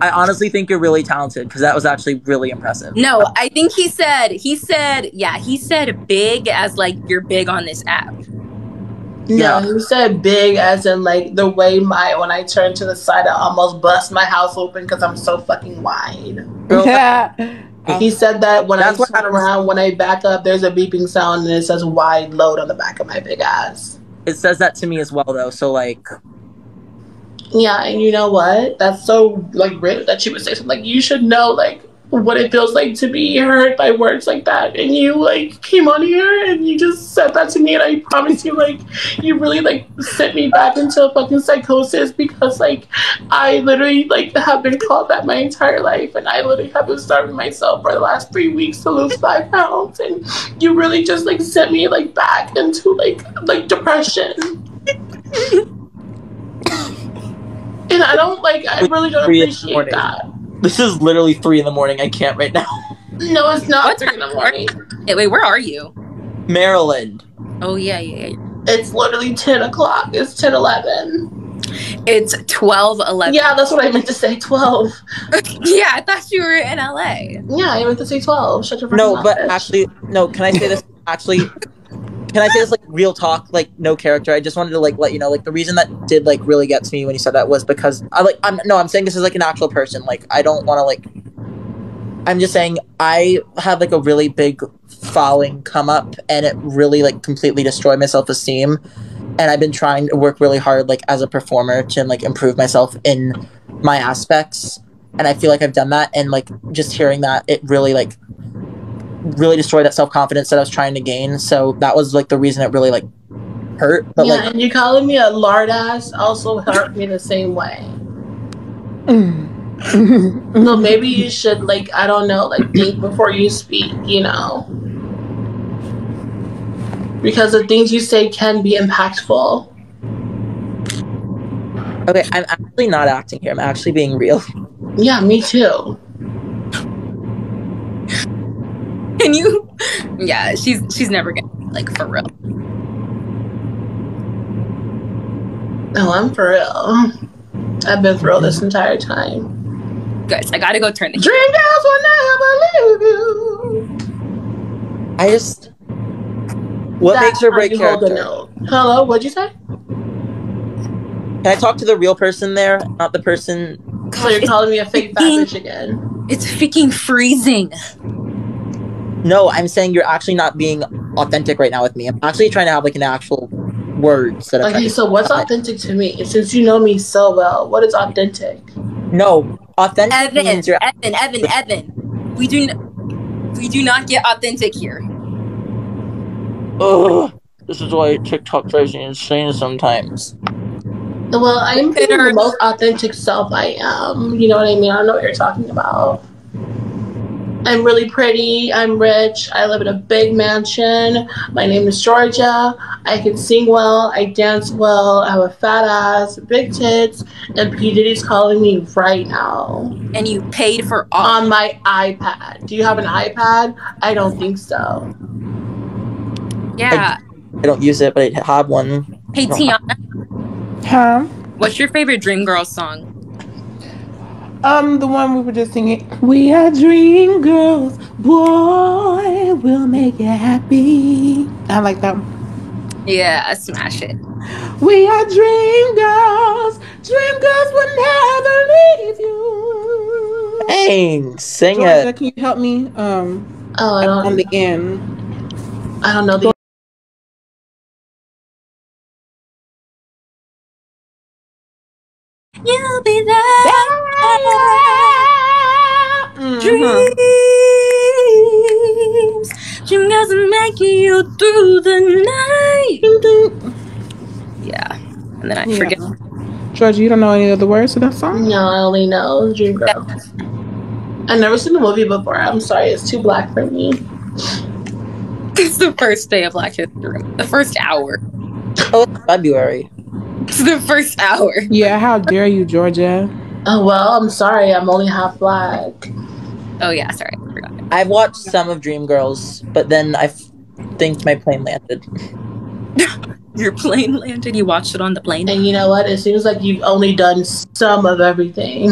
Speaker 41: I honestly think you're really talented because that was actually really impressive.
Speaker 25: No, I think he said he said yeah, he said big as like you're big on this app.
Speaker 1: No, you said big as in like the way my when I turn to the side I almost bust my house open because I'm so fucking wide.
Speaker 22: Yeah.
Speaker 1: He said that when
Speaker 41: That's
Speaker 1: I turn around, when I back up, there's a beeping sound and it says wide load on the back of my big ass.
Speaker 41: It says that to me as well though. So like,
Speaker 1: Yeah, and you know what? That's so like rude that she would say something like you should know like what it feels like to be hurt by words like that. And you like came on here and you just said that to me and I promise you like you really like sent me back into a fucking psychosis because like I literally like have been called that my entire life and I literally have been starving myself for the last three weeks to lose five pounds and you really just like sent me like back into like like depression. And I don't like. I really don't
Speaker 41: Three in the
Speaker 1: appreciate that.
Speaker 41: This is literally three in the morning. I can't right now.
Speaker 1: No, it's not three in the morning.
Speaker 25: Wait, wait, where are you?
Speaker 41: Maryland.
Speaker 25: Oh yeah, yeah, yeah.
Speaker 1: It's literally ten o'clock. It's 10, 11.
Speaker 25: It's twelve eleven.
Speaker 1: Yeah, that's what I meant to say. Twelve.
Speaker 25: yeah, I thought you were in LA.
Speaker 1: Yeah, I meant to say twelve. Shut your fucking
Speaker 41: No, but
Speaker 1: bitch.
Speaker 41: actually, no. Can I say this? actually can I say this like real talk, like no character? I just wanted to like let you know, like the reason that did like really get to me when you said that was because I like I'm no, I'm saying this is like an actual person. Like I don't want to like. I'm just saying I have like a really big following come up, and it really like completely destroyed my self esteem. And I've been trying to work really hard, like as a performer, to like improve myself in my aspects. And I feel like I've done that, and like just hearing that, it really like really destroyed that self confidence that I was trying to gain. So that was like the reason it really like hurt. But
Speaker 1: yeah,
Speaker 41: like
Speaker 1: and you calling me a lard ass also hurt me the same way. so maybe you should like I don't know, like think before you speak, you know. Because the things you say can be impactful.
Speaker 41: okay, I'm actually not acting here. I'm actually being real.
Speaker 1: Yeah, me too.
Speaker 25: Can you? Yeah, she's she's never gonna like for real.
Speaker 1: No, I'm for real. I've been for real this entire time.
Speaker 25: Guys, I gotta go turn the
Speaker 1: Dream girls will never leave you.
Speaker 41: I just what
Speaker 1: That's
Speaker 41: makes her break
Speaker 1: you hold
Speaker 41: character?
Speaker 1: note. Hello, what'd you say?
Speaker 41: Can I talk to the real person there, not the person?
Speaker 1: So you're calling me a fake fat bitch again?
Speaker 25: It's freaking freezing.
Speaker 41: No, I'm saying you're actually not being authentic right now with me. I'm actually trying to have like an actual words that I'm
Speaker 1: Okay, so what's authentic to me? Since you know me so well, what is authentic?
Speaker 41: No, authentic
Speaker 25: Evan,
Speaker 41: means you're
Speaker 25: Evan, Evan, Evan. We do n- we do not get authentic here.
Speaker 41: Ugh, this is why TikTok drives me insane sometimes.
Speaker 1: Well, I'm being the most authentic self I am. You know what I mean? I don't know what you're talking about. I'm really pretty. I'm rich. I live in a big mansion. My name is Jeorgia. I can sing well. I dance well. I have a fat ass, big tits, and P Diddy's calling me right now.
Speaker 25: And you paid for all
Speaker 1: on my iPad. Do you have an iPad? I don't think so.
Speaker 25: Yeah.
Speaker 41: I don't use it, but I have one.
Speaker 25: Hey
Speaker 41: I have-
Speaker 25: Tiana,
Speaker 22: Huh?
Speaker 25: what's your favorite Dreamgirls song?
Speaker 22: Um, the one we were just singing. We are dream girls, boy, we'll make you happy. I like that. one.
Speaker 25: Yeah, smash it.
Speaker 22: We are dream girls, dream girls will never leave you.
Speaker 41: Dang, sing
Speaker 22: Jeorgia,
Speaker 41: it.
Speaker 22: can you help me? Um,
Speaker 1: oh, I don't
Speaker 22: on the end.
Speaker 1: I don't know the.
Speaker 25: You'll be there. Dreams, dream girls will make you through the night. Yeah, and then I
Speaker 22: Yeah.
Speaker 25: forget.
Speaker 22: Jeorgia, you don't know any of the words to that song?
Speaker 1: No, I only know Dream Girls. I've never seen the movie before. I'm sorry, it's too black for me.
Speaker 25: It's the first day of Black History. The first hour.
Speaker 41: Oh, February.
Speaker 25: It's the first hour.
Speaker 22: Yeah, how dare you, Jeorgia?
Speaker 1: Oh well, I'm sorry. I'm only half black.
Speaker 25: Oh yeah, sorry, I forgot.
Speaker 41: I've watched some of Dreamgirls, but then I f- think my plane landed.
Speaker 25: Your plane landed. You watched it on the plane.
Speaker 1: And you know what? It seems like you've only done some of everything.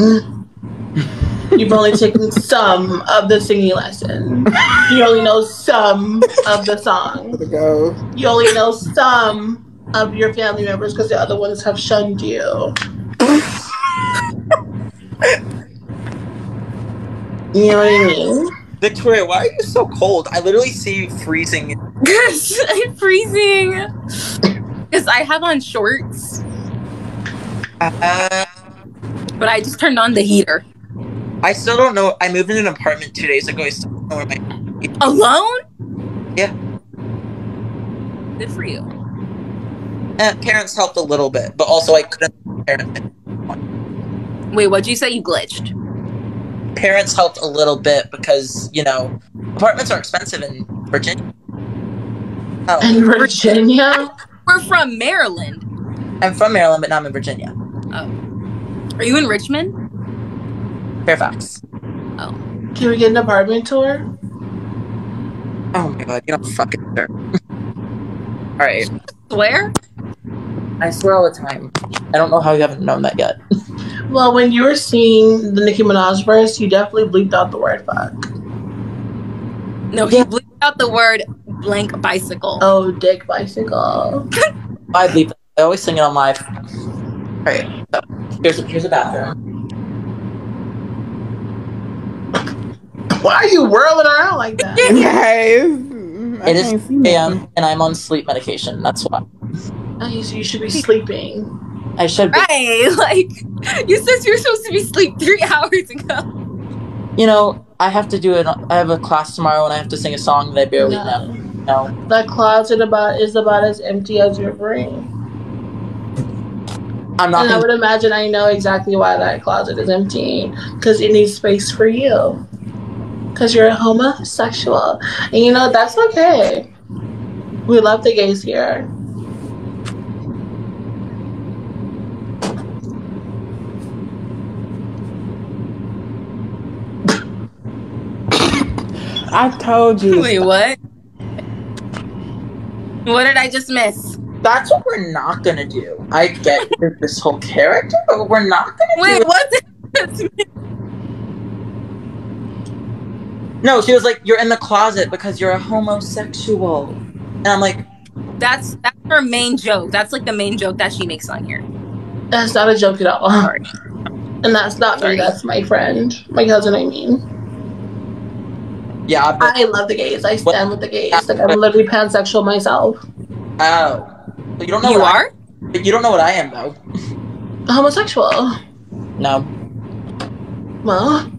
Speaker 1: You've only taken some of the singing lesson. You only know some of the song. You only know some of your family members because the other ones have shunned you. You know what I mean?
Speaker 41: Victoria, why are you so cold? I literally see you freezing.
Speaker 25: I'm freezing. Because I have on shorts,
Speaker 41: Uh,
Speaker 25: but I just turned on the heater.
Speaker 41: I still don't know. I moved in an apartment two days ago. I still don't know where my
Speaker 25: Alone?
Speaker 41: Yeah.
Speaker 25: Good for you.
Speaker 41: uh, parents helped a little bit, but also I couldn't.
Speaker 25: Wait, what'd you say? You glitched.
Speaker 41: Parents helped a little bit because you know apartments are expensive in Virginia. Oh,
Speaker 1: In Virginia?
Speaker 25: We're from Maryland.
Speaker 41: I'm from Maryland, but now I'm in Virginia,
Speaker 25: Oh. Are you in Richmond?
Speaker 41: Fairfax.
Speaker 25: Oh.
Speaker 1: Can we get an apartment tour?
Speaker 41: Oh my god, you don't fucking sure. All right,
Speaker 25: Swear?
Speaker 41: I swear all the time. I don't know how you haven't known that yet.
Speaker 1: Well, when you were seeing the Nicki Minaj verse, you definitely bleeped out the word fuck.
Speaker 25: No, he bleeped out the word blank bicycle.
Speaker 1: Oh, dick bicycle.
Speaker 41: I bleep. I always sing it on live. Alright, so here's a, here's a bathroom.
Speaker 1: Why are you whirling around like that?
Speaker 22: Guys,
Speaker 41: It is 3 a.m. and I'm on sleep medication. That's why.
Speaker 1: Oh, you, you should be sleeping.
Speaker 41: I should be.
Speaker 25: Right, like you said you were supposed to be asleep three hours ago.
Speaker 41: You know, I have to do it. I have a class tomorrow and I have to sing a song that I barely know. No.
Speaker 1: That closet about is about as empty as your brain.
Speaker 41: I'm not
Speaker 1: and I
Speaker 41: gonna-
Speaker 1: would imagine I know exactly why that closet is empty. Because it needs space for you. Because you're a homosexual. And you know, that's okay. We love the gays here.
Speaker 22: I told you.
Speaker 25: Wait, what? What did I just miss?
Speaker 41: That's what we're not gonna do. I get this whole character, but we're not gonna
Speaker 25: Wait,
Speaker 41: do
Speaker 25: what?
Speaker 41: it. No, she was like, "You're in the closet because you're a homosexual," and I'm like,
Speaker 25: That's that's her main joke. That's like the main joke that she makes on here.
Speaker 1: That's not a joke at all. Sorry. And that's not me, that's my friend. My cousin, I mean.
Speaker 41: "Yeah, but,
Speaker 1: I love the gays. I stand with the gays. Like, I'm literally pansexual myself.
Speaker 41: oh, but you don't know
Speaker 1: You
Speaker 41: what
Speaker 1: are?
Speaker 41: but you don't know what I am though."
Speaker 1: Homosexual.
Speaker 41: No.
Speaker 1: Well,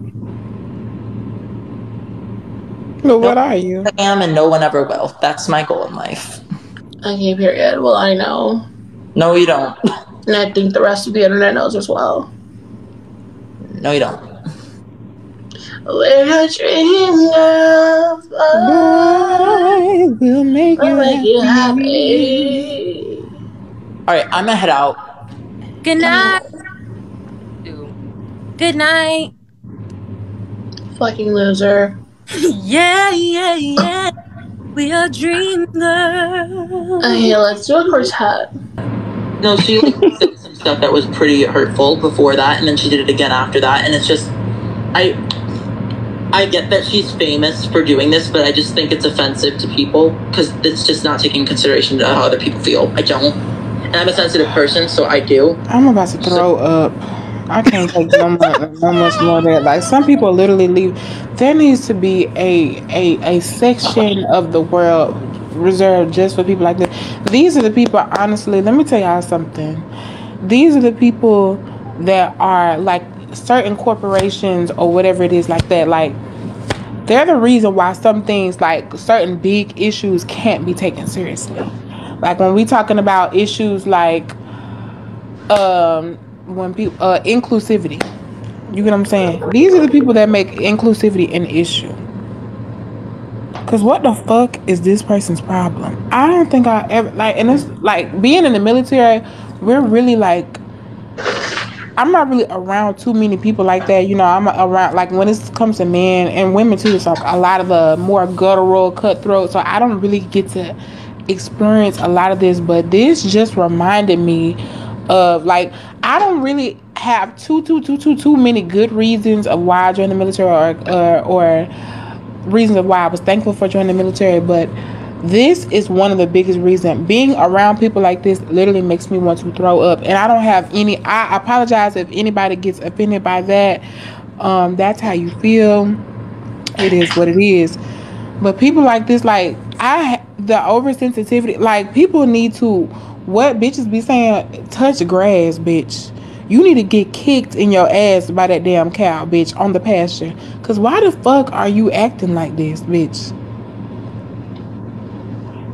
Speaker 22: But what are you?
Speaker 41: I am, and no one ever will. That's my goal in life.
Speaker 1: okay, period. Well, I know.
Speaker 41: No, you don't.
Speaker 1: And I think the rest of the internet knows as well.
Speaker 41: No, you don't.
Speaker 1: We're a dream girls.
Speaker 22: I will make
Speaker 1: We'll make
Speaker 22: you
Speaker 1: you
Speaker 22: happy.
Speaker 1: happy.
Speaker 41: All right, I'm gonna head out.
Speaker 25: Good night. Good night.
Speaker 1: Fucking loser.
Speaker 25: yeah, yeah, yeah. We are dream girls.
Speaker 1: Okay, let's do a quartet.
Speaker 41: No, she like, said some stuff that was pretty hurtful before that, and then she did it again after that, and it's just, I, I get that she's famous for doing this, but I just think it's offensive to people because it's just not taking consideration to how other people feel. I don't, and I'm a sensitive person, so I do.
Speaker 22: I'm about to throw up. I can't take no, more, uh, no much more of that. Like some people literally leave. There needs to be a a a section of the world reserved just for people like this. These are the people. Honestly, let me tell y'all something. These are the people that are like certain corporations or whatever it is like that. Like they're the reason why some things like certain big issues can't be taken seriously. Like when we talking about issues like um when people uh inclusivity. You get what I'm saying? These are the people that make inclusivity an issue. Cause what the fuck is this person's problem? I don't think I ever like, and it's like being in the military. We're really like, I'm not really around too many people like that. You know, I'm around like when it comes to men and women too. It's like a lot of the more guttural, cutthroat. So I don't really get to experience a lot of this. But this just reminded me of like I don't really have too too too too too many good reasons of why I joined the military or or, or reasons of why I was thankful for joining the military, but this is one of the biggest reasons. Being around people like this literally makes me want to throw up. And I don't have any I apologize if anybody gets offended by that. Um, that's how you feel. It is what it is. But people like this, like I the oversensitivity, like people need to what bitches be saying, touch grass, bitch. You need to get kicked in your ass by that damn cow, bitch, on the pasture. Cause why the fuck are you acting like this, bitch?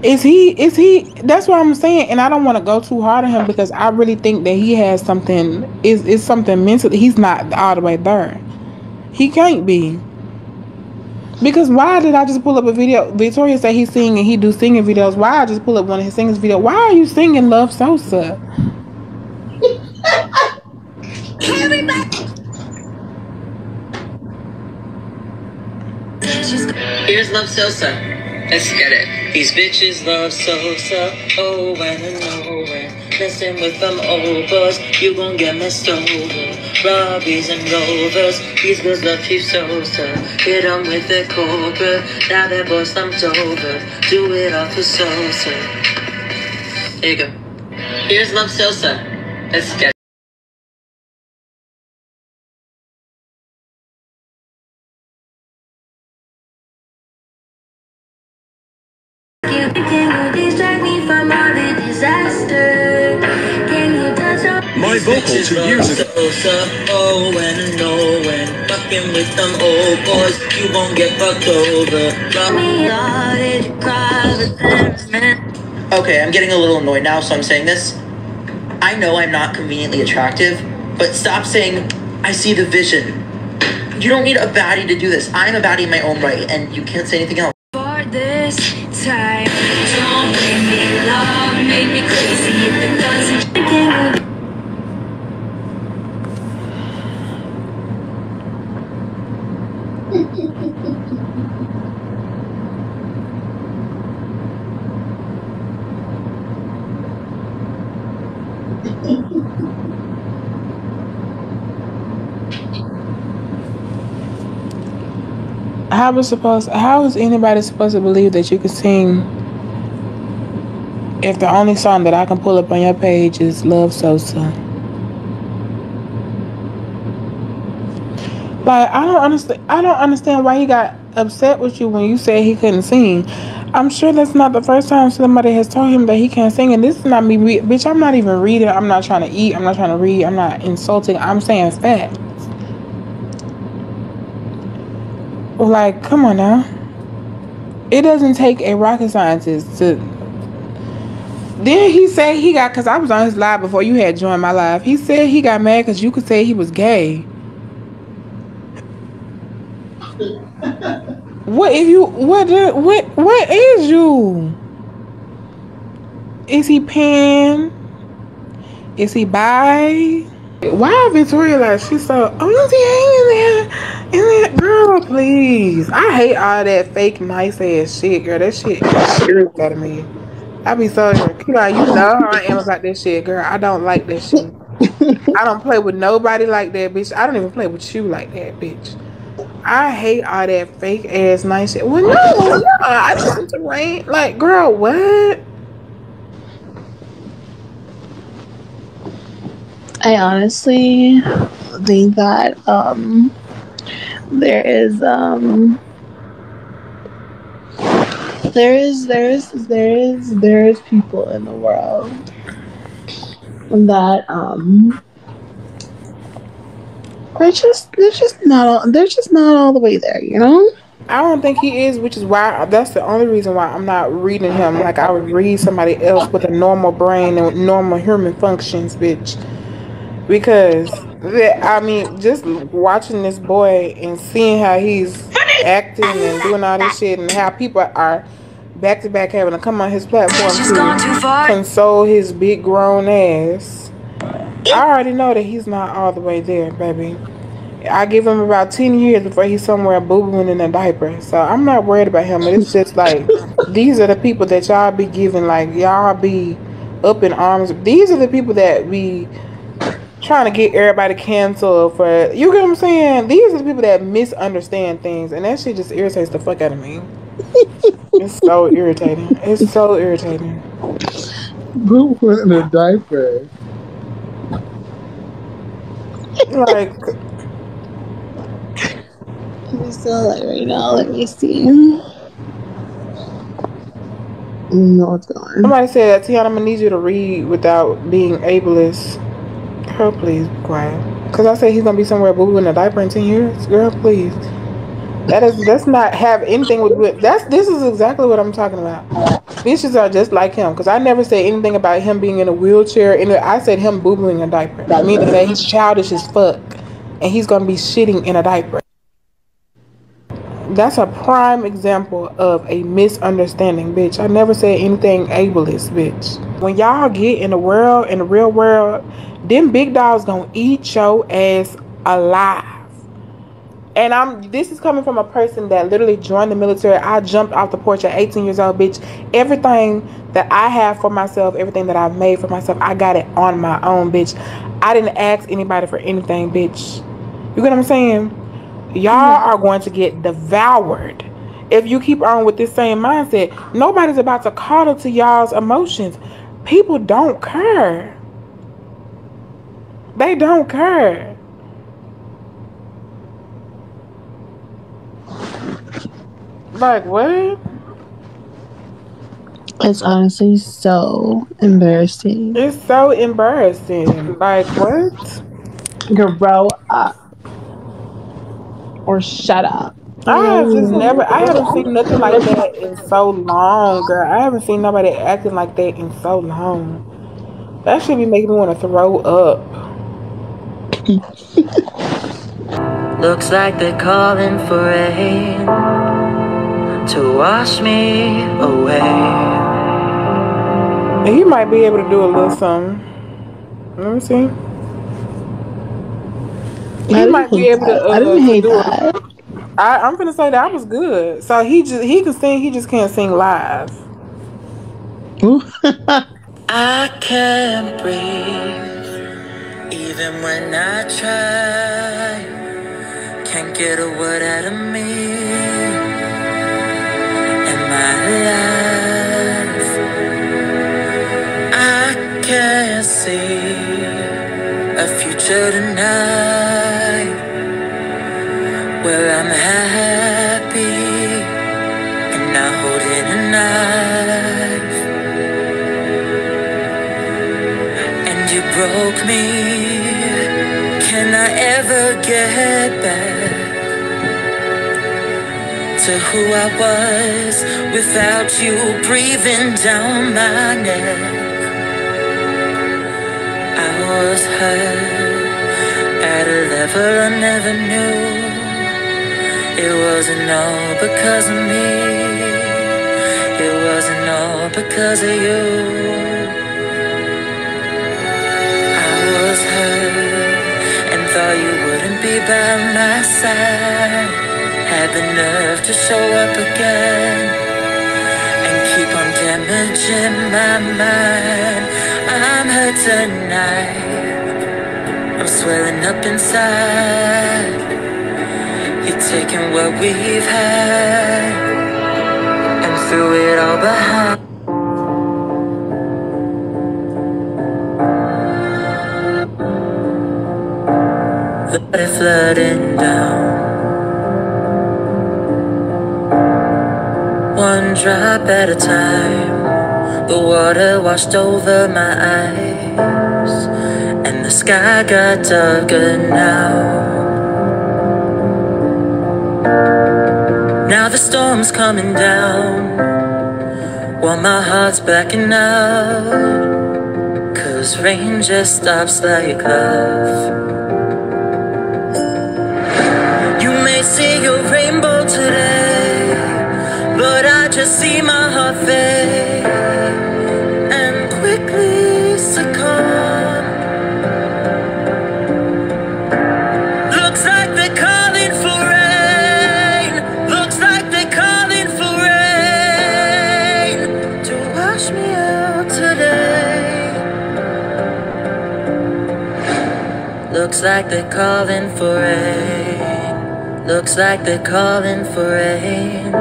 Speaker 22: Is he is he that's what I'm saying, and I don't want to go too hard on him because I really think that he has something is is something mentally he's not all the way there. He can't be. Because why did I just pull up a video? Victoria said he's singing, he do singing videos. Why I just pull up one of his singing videos? Why are you singing Love Sosa?
Speaker 41: Here's Love Sosa. Let's get it. These bitches love Sosa. Oh, when and nowhere. Messing with them overs, you gon' get messed over. Robbies and Rovers, these girls love Chief Sosa. Hit 'em with the Cobra, now that boy slumped over. Do it all for Sosa. Here you go. Here's Love Sosa. Let's get
Speaker 36: You can you distract me from all the disaster? Can you touch on
Speaker 41: My vocal two years ago. Oh, and oh, when fucking with them old boys, you won't get fucked over.
Speaker 36: me? Started cry, but then meant
Speaker 42: Okay, I'm getting a little annoyed now, so I'm saying this. I know I'm not conveniently attractive, but stop saying I see the vision. You don't need a baddie to do this. I'm a baddie in my own right, and you can't say anything else.
Speaker 36: for this time. Don't make me love, make me crazy if it doesn't.
Speaker 22: How was supposed? How is anybody supposed to believe that you can sing if the only song that I can pull up on your page is "Love Sosa"? Like I don't understand. I don't understand why he got upset with you when you said he couldn't sing. I'm sure that's not the first time somebody has told him that he can't sing. And this is not me, bitch. I'm not even reading. I'm not trying to eat. I'm not trying to read. I'm not insulting. I'm saying facts. Like, come on now. It doesn't take a rocket scientist to. Then he said he got because I was on his live before you had joined my live. He said he got mad because you could say he was gay. What if you what what what is you? Is he pan? Is he bi? Why Victoria like she's so oh you hanging there and that girl please. I hate all that fake nice ass shit, girl. That shit out of me. I be so like you know how I am about this shit, girl. I don't like that shit. I don't play with nobody like that, bitch. I don't even play with you like that, bitch. I hate all that fake ass nice shit. Well, no, no, I just want to rain. Like, girl, what?
Speaker 1: I honestly think that um there is um there is there is there is there is people in the world that um they're just they're just not all, they're just not all the way there, you know?
Speaker 22: I don't think he is, which is why that's the only reason why I'm not reading him like I would read somebody else with a normal brain and normal human functions, bitch. Because I mean, just watching this boy and seeing how he's acting and doing all this shit, and how people are back to back having to come on his platform to console his big grown ass. I already know that he's not all the way there, baby. I give him about ten years before he's somewhere boo booing in a diaper. So I'm not worried about him. But it's just like these are the people that y'all be giving like y'all be up in arms. These are the people that be trying to get everybody canceled for you get what I'm saying? These are the people that misunderstand things and that shit just irritates the fuck out of me. it's so irritating. It's so irritating.
Speaker 43: Boo went in a diaper.
Speaker 22: Like
Speaker 1: Let me still like right now. Let me see. No, it's gone.
Speaker 22: somebody said Tiana I'm gonna need you to read without being ableist. Girl, please be quiet. Cause I said he's gonna be somewhere boo in a diaper in ten years. Girl, please. That is that's not have anything with, that's this is exactly what I'm talking about. Bitches are just like him because I never said anything about him being in a wheelchair. And I said him boo booing a diaper, meaning that he's childish as fuck, and he's gonna be shitting in a diaper. That's a prime example of a misunderstanding, bitch. I never said anything ableist, bitch. When y'all get in the world, in the real world, them big dogs gonna eat your ass alive. And I'm this is coming from a person that literally joined the military. I jumped off the porch at 18 years old, bitch. Everything that I have for myself, everything that I've made for myself, I got it on my own, bitch. I didn't ask anybody for anything, bitch. You get what I'm saying? Y'all are going to get devoured if you keep on with this same mindset. Nobody's about to cater to y'all's emotions. People don't care. They don't care. Like what?
Speaker 1: It's honestly so embarrassing.
Speaker 22: It's so embarrassing. Like what?
Speaker 1: Grow up. Or shut up.
Speaker 22: I have just never. I haven't seen nothing like that in so long, girl. I haven't seen nobody acting like that in so long. That should be making me want to throw up.
Speaker 41: Looks like they're calling for rain to wash me away.
Speaker 22: And he might be able to do a little something. Let me see. He
Speaker 1: I
Speaker 22: might be
Speaker 1: hate
Speaker 22: able to. Uh,
Speaker 1: I didn't hate
Speaker 22: do a-
Speaker 1: that.
Speaker 22: I, I'm gonna say that was good. So he just he can sing. He just can't sing live.
Speaker 41: I can't breathe, even when I try. Can't get a word out of me. And my life, I can't see a future tonight where I'm happy and not holding a knife. and you broke me. Can I ever get back to who I was without you breathing down my neck? I was hurt at a level I never knew. It wasn't all because of me. It wasn't all because of you. I was hurt and thought you wouldn't be by my side. Had the nerve to show up again and keep on damaging my mind. I'm hurt tonight. I'm swelling up inside. Taking what we've had and threw it all behind. Let it flooding down. One drop at a time. The water washed over my eyes, and the sky got darker now. Now the storm's coming down while my heart's blacking out. Cause rain just stops like love. You may see a rainbow today, but I just see my heart fade Looks like they're calling for rain. Looks like they're calling for rain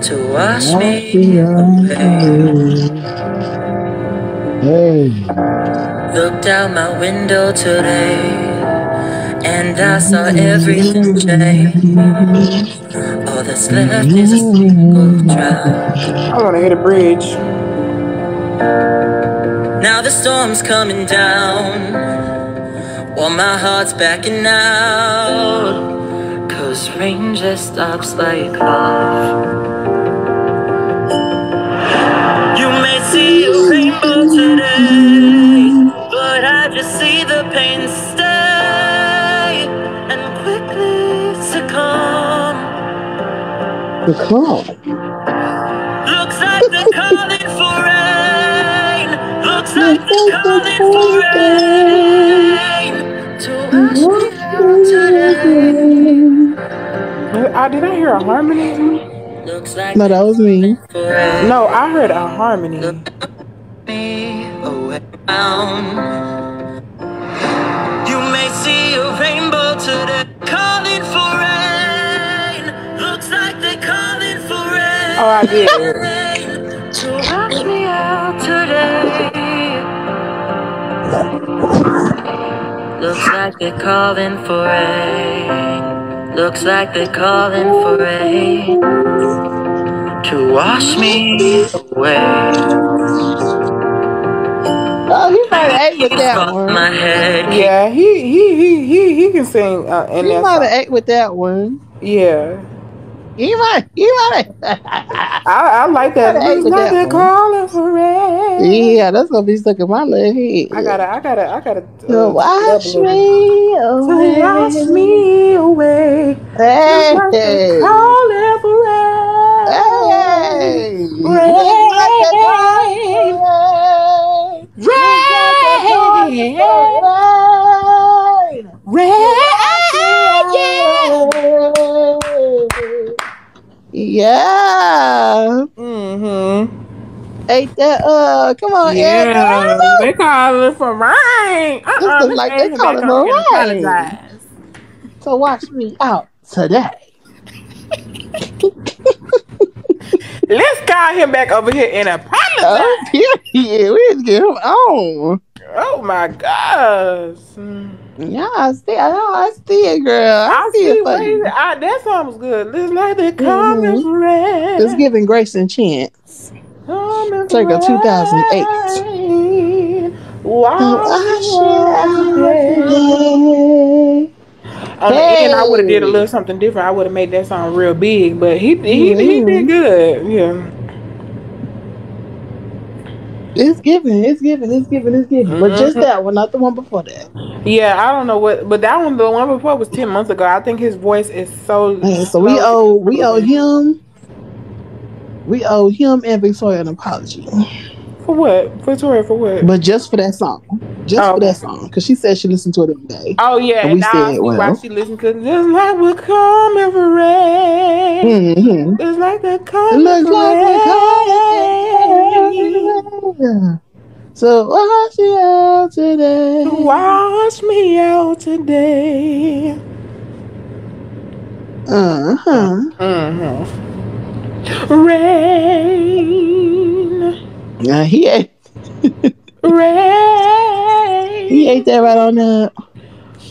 Speaker 41: to wash me away.
Speaker 43: Hey.
Speaker 41: Looked out my window today and I saw everything change. All that's left is a single drop.
Speaker 22: I want to hit a bridge.
Speaker 41: Now the storm's coming down while my heart's backing out. Cause rain just stops like love. You may see a rainbow today, but I just see the pain stay and quickly succumb.
Speaker 43: The call.
Speaker 41: Looks like they're calling for rain. Looks like they're calling for rain
Speaker 22: Uh, did I hear a harmony?
Speaker 1: No, that was me.
Speaker 22: No, I heard a harmony.
Speaker 41: me away down. might see a rainbow today. Calling for rain. Looks like they're calling for rain.
Speaker 22: Oh, I get it.
Speaker 41: To wash me out today. Looks like they're calling for rain. Looks like they're calling for rain. To wash me away.
Speaker 1: Oh, he might have ate with that one.
Speaker 41: my head.
Speaker 22: Yeah, he he he he he can sing uh, in
Speaker 1: He might
Speaker 22: song.
Speaker 1: have ate with that one.
Speaker 22: Yeah,
Speaker 1: He might. He might have.
Speaker 22: I, I like that.
Speaker 1: Gotta ate
Speaker 22: Looks
Speaker 1: with
Speaker 22: like
Speaker 1: that
Speaker 22: they're
Speaker 1: one.
Speaker 22: calling for rain.
Speaker 1: Yeah, that's gonna be stuck in my little head.
Speaker 22: I gotta, I gotta, I gotta.
Speaker 1: Uh, so wash me
Speaker 22: To
Speaker 1: away.
Speaker 22: wash me away.
Speaker 1: Hey,
Speaker 22: they're calling for rain.
Speaker 1: hey,
Speaker 22: Rain.
Speaker 1: Yeah.
Speaker 22: Mm-hmm.
Speaker 1: Ain't that uh come on,
Speaker 22: Yeah, they calling for rain. Uh-uh,
Speaker 1: This
Speaker 22: let's
Speaker 1: like they calling for rain.
Speaker 22: apologize.
Speaker 1: So watch me out today.
Speaker 22: Let's call him back over here and apologize.
Speaker 1: Oh, period. We to get him on.
Speaker 22: Oh my gosh.
Speaker 1: Yeah, I see. I. I see it, girl. I,
Speaker 22: I
Speaker 1: see,
Speaker 22: see
Speaker 1: it
Speaker 22: what I, that song was good. Looks like
Speaker 1: Mhm.
Speaker 22: for rain.
Speaker 1: It's giving Grace and Chance.
Speaker 22: Coming
Speaker 1: Circa
Speaker 22: for
Speaker 1: 2008.
Speaker 22: rain. Wash
Speaker 1: Oh,
Speaker 22: me
Speaker 1: I Oh,
Speaker 22: On the end, I would have did a little something different. I would have made that song real big, but he he, he did mm-hmm. good. Yeah.
Speaker 1: It's giving. It's giving. It's giving. It's giving. But just mm-hmm. that one, not the one before that.
Speaker 22: Yeah, I don't know what, but that one, the one before was ten months ago. I think his voice is so.
Speaker 1: Man, so we owe we owe him. We owe him and Victoria an apology.
Speaker 22: For what? For Victoria for what?
Speaker 1: But just for that song. Just
Speaker 22: Oh,
Speaker 1: for that song. Because she said she listened to it every day.
Speaker 22: Oh yeah,
Speaker 1: And we
Speaker 22: now I
Speaker 1: said,
Speaker 22: why
Speaker 1: well.
Speaker 22: she listened to just like we're coming for rain.
Speaker 1: Mm-hmm.
Speaker 22: It's like they're
Speaker 1: It looks like
Speaker 22: rain.
Speaker 1: we're So wash it out today.
Speaker 22: Wash me out today.
Speaker 1: Uh huh.
Speaker 22: Uh-huh. Rain,
Speaker 1: Yeah, he ate.
Speaker 22: rain,
Speaker 1: He ate that right on up.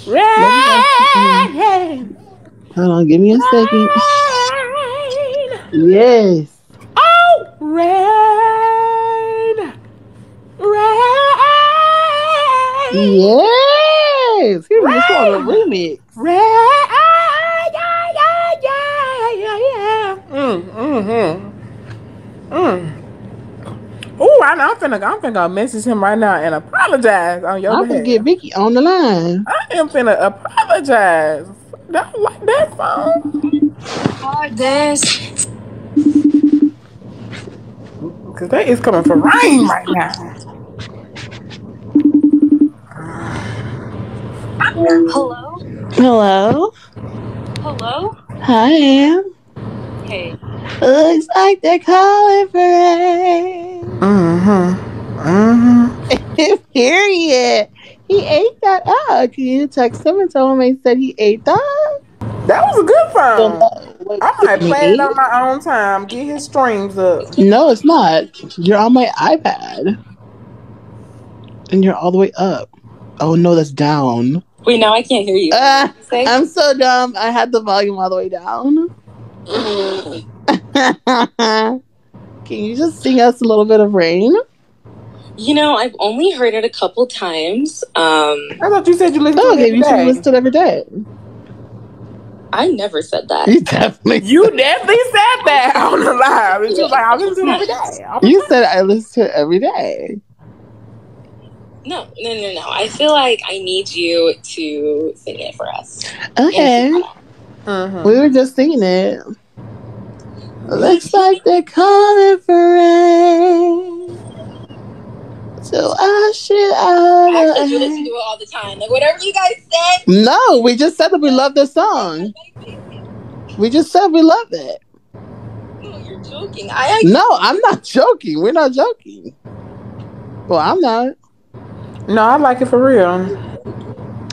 Speaker 22: rain,
Speaker 1: Hold on, give me a second.
Speaker 22: rain.
Speaker 1: Yes.
Speaker 22: Oh, rain, rain,
Speaker 1: Yes. He was on a remix.
Speaker 22: rain. Yeah, yeah, yeah, yeah, yeah. Mm, mm-hmm. Mm. Oh, I know. I'm finna, I'm finna message him right now and apologize on your
Speaker 1: I'm
Speaker 22: behalf.
Speaker 1: gonna get Vicky on the line.
Speaker 22: I am finna apologize. Don't like that song.
Speaker 44: this.
Speaker 22: Cause that is coming for rain right now.
Speaker 44: Hello?
Speaker 1: Hello.
Speaker 44: Hello?
Speaker 1: Hi, Am.
Speaker 44: Hey.
Speaker 1: Looks like they're calling for rain.
Speaker 22: Mm-hmm. Mm-hmm.
Speaker 1: Period. He ate that up. Can you text him and tell him I said he ate that?
Speaker 22: That was a good song. I might play it on my own time. Get his streams up.
Speaker 1: No, it's not. You're on my iPad. And you're all the way up. Oh no, that's down.
Speaker 25: Wait, now I can't hear you. What did you?
Speaker 1: I'm so dumb. I had the volume all the way down. Can you just sing us a little bit of rain?
Speaker 25: You know, I've only heard it a couple times. Um,
Speaker 22: I thought you said you listened
Speaker 1: Oh, okay, you should
Speaker 22: day.
Speaker 1: listen to it every day.
Speaker 25: I never said that.
Speaker 1: You definitely
Speaker 22: You definitely said that on the live. And she was like, I listen to it every day. I'm-
Speaker 1: You said I listen to it every day.
Speaker 25: No, no, no, no. I feel like I need you to sing it for us.
Speaker 1: Okay.
Speaker 22: Mhm.
Speaker 1: We were just singing it. Looks like they're calling for rain. So I should
Speaker 25: I actually do
Speaker 1: out.
Speaker 25: listen to it all the time. Like whatever you guys said.
Speaker 1: No, we just said that we love the song. We just said we love it.
Speaker 25: No, you're joking. I
Speaker 1: No, I'm not joking. We're not joking. Well, I'm not.
Speaker 22: No, I like it for real.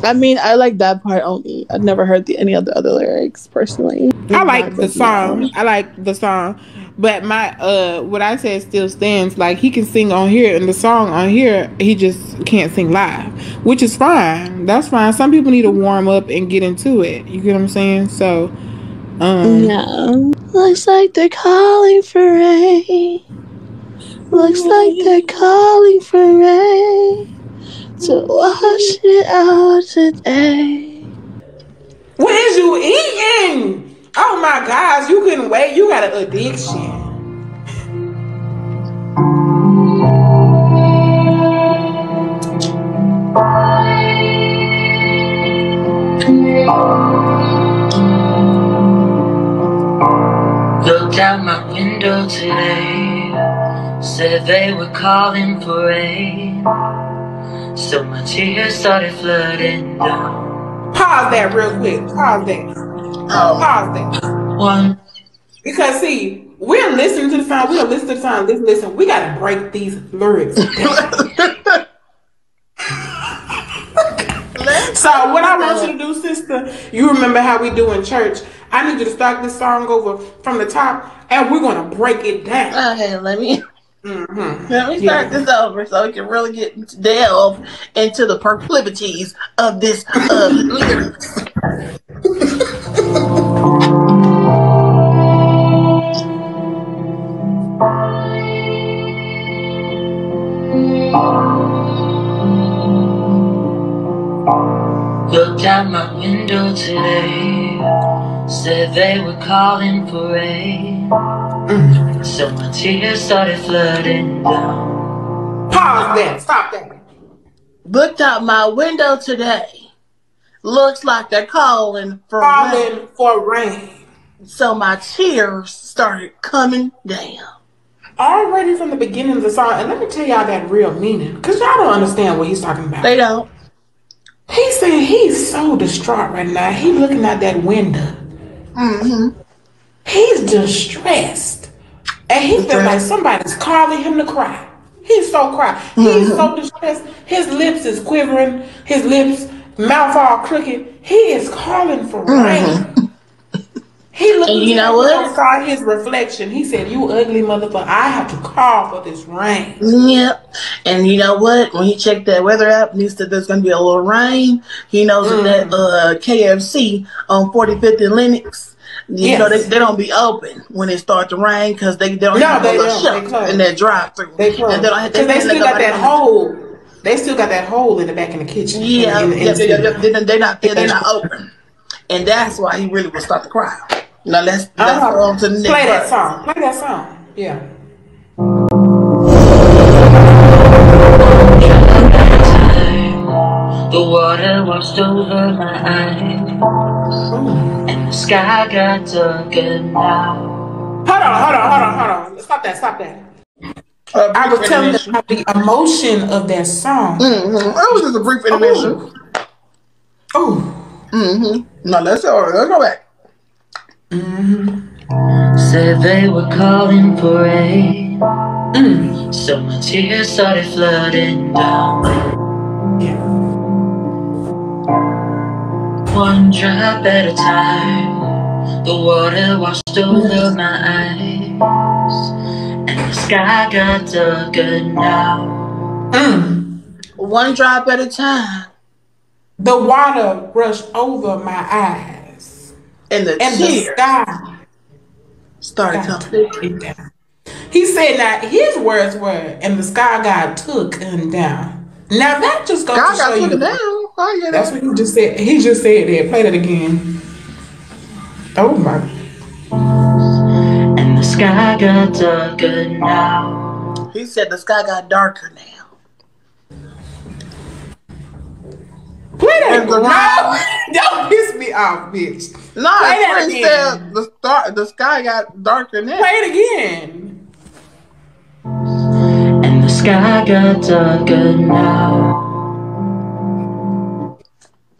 Speaker 1: I mean, I like that part only. I've never heard the, any of the other lyrics personally.
Speaker 22: I like the song. I like the song. But my uh what I said still stands. Like he can sing on here and the song on here, he just can't sing live. Which is fine. That's fine. Some people need to warm up and get into it. You get what I'm saying? So um
Speaker 1: Yeah. Looks like they're calling for rain. Looks like they're calling for rain to wash it out today.
Speaker 22: What is you eating? Oh my gosh, you couldn't wait. You got an addiction.
Speaker 41: Looked out my window today, said they were calling for rain. So my tears started flooding down.
Speaker 22: Pause that real quick. Pause that. Pause that.
Speaker 41: One.
Speaker 22: Because see, we're listening to the song, we're listening to the song, listen, listen, we gotta break these lyrics down. so what I want you to do, sister, you remember how we do in church. I need you to start this song over from the top and we're gonna break it down.
Speaker 1: Okay, let me
Speaker 22: Mhm.
Speaker 1: let me start this over so we can really get delve into the proclivities of this uh, lyrics.
Speaker 41: Looked out my window today, said they were calling for rain. So my tears started flooding down.
Speaker 22: Pause that. Stop that.
Speaker 1: Looked out my window today. Looks like they're calling for
Speaker 22: Calling
Speaker 1: rain.
Speaker 22: for rain.
Speaker 1: So my tears started coming down.
Speaker 22: Already from the beginning of the song, and let me tell y'all that real meaning, because y'all don't understand what he's talking about.
Speaker 1: They don't.
Speaker 22: He's saying he's so distraught right now. He's looking out that window.
Speaker 1: Mm-hmm.
Speaker 22: He's distressed. And he feels like somebody's calling him to cry. He's so cry. He's so distressed. His lips is quivering. His lips, mouth all crooked. He is calling for rain. He looked
Speaker 1: And you know
Speaker 22: at-
Speaker 1: what?
Speaker 22: saw his reflection. He said, You ugly motherfucker. I have to call for this rain.
Speaker 1: Yep. And you know what? When he checked that weather app and he said there's going to be a little rain, he knows that uh, KFC on 45th and Lennox, you
Speaker 22: Yes.
Speaker 1: know, they, they don't be open when it starts to rain because they, they don't
Speaker 22: No,
Speaker 1: have
Speaker 22: they don't. They close.
Speaker 1: in their drive through.
Speaker 22: They close.
Speaker 1: And they don't have
Speaker 22: Because they still got that hole. They still got that hole in the back in the kitchen.
Speaker 1: Yeah,
Speaker 22: In in
Speaker 1: yeah,
Speaker 22: the-
Speaker 1: yeah, yeah, They're, they're not they're, they're not open, and that's why he really will start to cry. Now let's let's
Speaker 22: Uh-huh.
Speaker 1: go on to the next
Speaker 22: Play that song. Play that song. Yeah.
Speaker 41: The water washed over my eyes, and the sky got darker now.
Speaker 22: Hold on, hold on, hold on, hold on. Stop that, stop that. I was telling you about the emotion of that song.
Speaker 1: Mm-hmm. That was just a brief intermission.
Speaker 22: Oh.
Speaker 1: Mm-hmm. Now let's go. Let's go back.
Speaker 41: Said they were calling for rain. So my tears started flooding down. One drop at a time. The water washed over my eyes. And the sky got darker now.
Speaker 1: One drop at a time.
Speaker 22: The water rushed over my eyes.
Speaker 1: And the
Speaker 22: and the sky
Speaker 1: started
Speaker 22: got
Speaker 1: coming.
Speaker 22: taken down. He said that his words were, and the sky God took him down. Now that just goes
Speaker 1: God
Speaker 22: to
Speaker 1: got
Speaker 22: show you.
Speaker 1: took it down. I get
Speaker 22: That's
Speaker 1: it.
Speaker 22: what he just said. He just said that. Play that again. Oh my.
Speaker 41: And the sky got darker now.
Speaker 1: He said the sky got darker now.
Speaker 22: Play that.
Speaker 1: And
Speaker 22: No, don't piss me off, bitch.
Speaker 1: No,
Speaker 22: Play that again.
Speaker 1: said the star, the sky got darker now.
Speaker 22: Play it again.
Speaker 41: And the sky got darker now.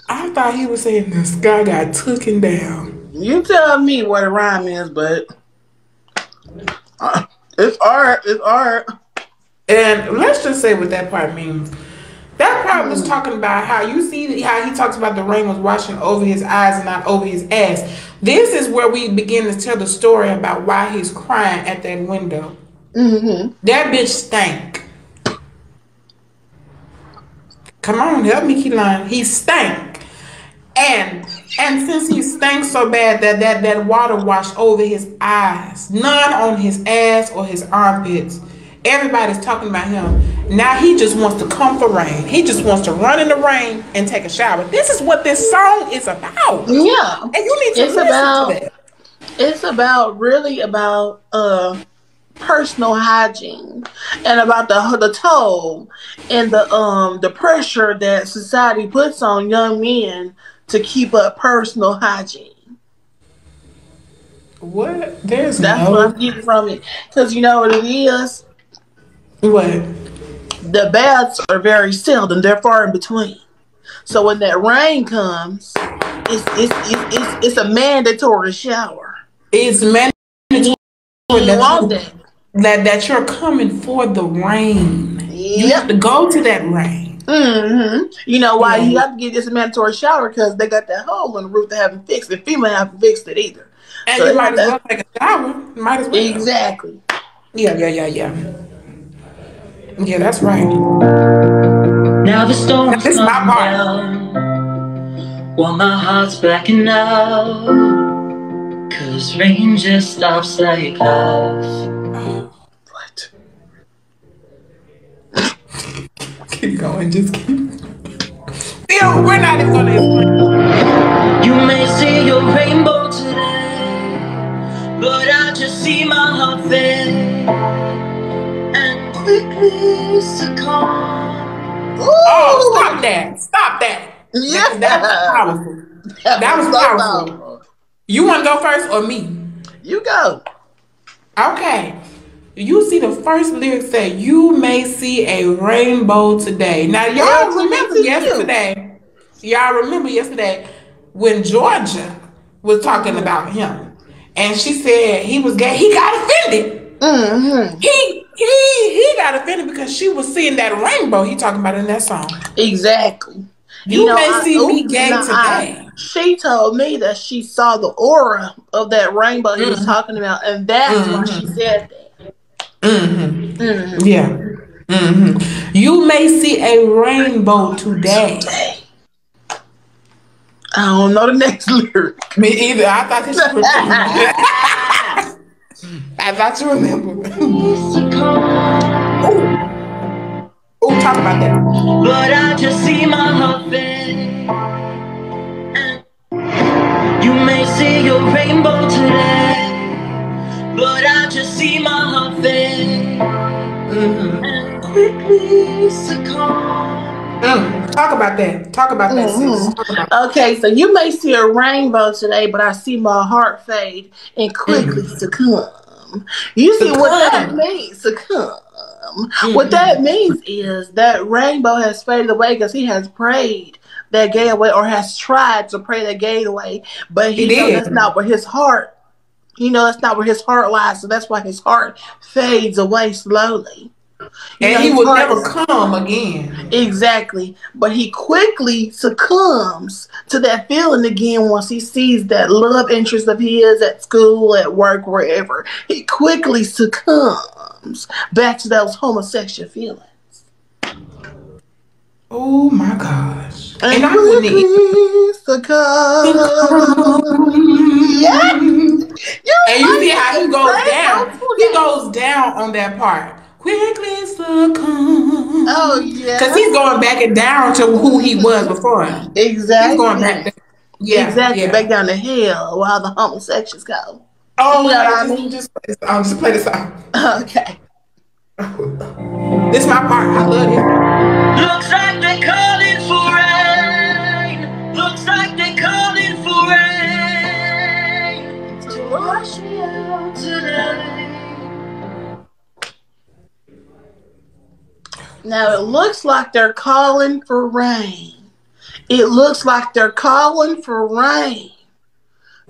Speaker 22: I thought he was saying the sky got taken down.
Speaker 1: You tell me what a rhyme is, but uh, it's art. It's art.
Speaker 22: And let's just say what that part means. Part was talking about how you see how he talks about the rain was washing over his eyes and not over his ass. This is where we begin to tell the story about why he's crying at that window.
Speaker 1: Mm-hmm.
Speaker 22: That bitch stank. Come on, help me, Keelan. He stank. And and since he stank so bad that that, that water washed over his eyes, none on his ass or his armpits. Everybody's talking about him. Now he just wants to come for rain. He just wants to run in the rain and take a shower. This is what this song is about.
Speaker 1: Yeah.
Speaker 22: And you need to
Speaker 1: It's
Speaker 22: listen
Speaker 1: about
Speaker 22: to that.
Speaker 1: it's about really about uh personal hygiene and about the the toll and the um the pressure that society puts on young men to keep up personal hygiene.
Speaker 22: What? There's
Speaker 1: That's
Speaker 22: no-
Speaker 1: what I'm getting from it. Because you know what it is?
Speaker 22: What?
Speaker 1: The baths are very seldom, they're far in between. So when that rain comes, it's it's it's, it's, it's a mandatory shower.
Speaker 22: It's mandatory
Speaker 1: You
Speaker 22: that,
Speaker 1: want that.
Speaker 22: that that you're coming for the rain. You have to go to that rain.
Speaker 1: Mm-hmm. You know why
Speaker 22: Yeah.
Speaker 1: you have to get this mandatory shower because they got that hole in the roof they haven't fixed. And FEMA haven't fixed it either.
Speaker 22: And
Speaker 1: So
Speaker 22: you might as well take a shower. Might as well.
Speaker 1: Exactly.
Speaker 22: Yeah, yeah, yeah, yeah. Yeah, that's right.
Speaker 41: Now the storm's
Speaker 22: This is my part.
Speaker 41: down While my heart's blacking out Cause rain just stops like clouds
Speaker 22: Keep going, just keep. Yo, we're not even gonna explain.
Speaker 41: You may see your rainbow today But I just see my heart fade Succumb
Speaker 22: Oh, stop that! Stop that!
Speaker 1: Yeah.
Speaker 22: That, that was powerful. That was
Speaker 1: so
Speaker 22: powerful. You want to go first or me?
Speaker 1: You go.
Speaker 22: Okay. You see the first lyric say, "You may see a rainbow today." Now, y'all
Speaker 1: Yes,
Speaker 22: remember
Speaker 1: yes, you.
Speaker 22: yesterday? Y'all remember yesterday when Jeorgia was talking about him, and she said he was gay. He got offended.
Speaker 1: Mm-hmm.
Speaker 22: He he he got offended because she was seeing that rainbow he talking about in that song.
Speaker 1: Exactly.
Speaker 22: You, may
Speaker 1: I-
Speaker 22: see me
Speaker 1: oops,
Speaker 22: gay
Speaker 1: no, I-
Speaker 22: today.
Speaker 1: she told me that she saw the aura of that rainbow he was talking about, and that's why she said that.
Speaker 22: Mm-hmm.
Speaker 1: Mhm.
Speaker 22: Yeah. You may see a rainbow today.
Speaker 1: I don't know the next lyric.
Speaker 22: Me either. I thought this was I thought to remember. Ooh. oh, talk about that.
Speaker 41: But I just see my fade. You may see your rainbow today, but I just see my. And quickly succumb.
Speaker 22: Mm, talk about that. Talk about that, sis.
Speaker 1: Mhm.
Speaker 22: Talk about
Speaker 1: Okay, so you may see a rainbow today, but I see my heart fade and quickly succumb. You see what that
Speaker 22: Succumb.
Speaker 1: means? Succumb. What that means is that rainbow has faded away because he has prayed that gate away or has tried to pray that gate away, but he,
Speaker 22: He
Speaker 1: know
Speaker 22: did.
Speaker 1: that's not where his heart. You know that's not where his heart lies, so that's why his heart fades away slowly. You
Speaker 22: And
Speaker 1: know,
Speaker 22: he will never come again.
Speaker 1: Exactly. But he quickly succumbs to that feeling again once he sees that love interest of his at school, at work, wherever. He quickly succumbs back to those homosexual feelings.
Speaker 22: Oh my gosh.
Speaker 1: And,
Speaker 22: And I wouldn't
Speaker 1: quickly succumb. Yeah.
Speaker 22: And you see how he goes down. He goes down on that part. Quickly succumb.
Speaker 1: Oh, yeah.
Speaker 22: Because he's going back and down to who he was before.
Speaker 1: Exactly.
Speaker 22: He's going back. down. Yeah,
Speaker 1: exactly.
Speaker 22: yeah.
Speaker 1: Back down to hell while the homosexuals go.
Speaker 22: Oh,
Speaker 1: You know
Speaker 22: yeah,
Speaker 1: I
Speaker 22: just,
Speaker 1: mean?
Speaker 22: just, play this- um, just play this song.
Speaker 1: Okay.
Speaker 22: This is my part. I love it.
Speaker 41: Looks like they're calling for
Speaker 1: Now it looks like they're calling for rain. It looks like they're calling for rain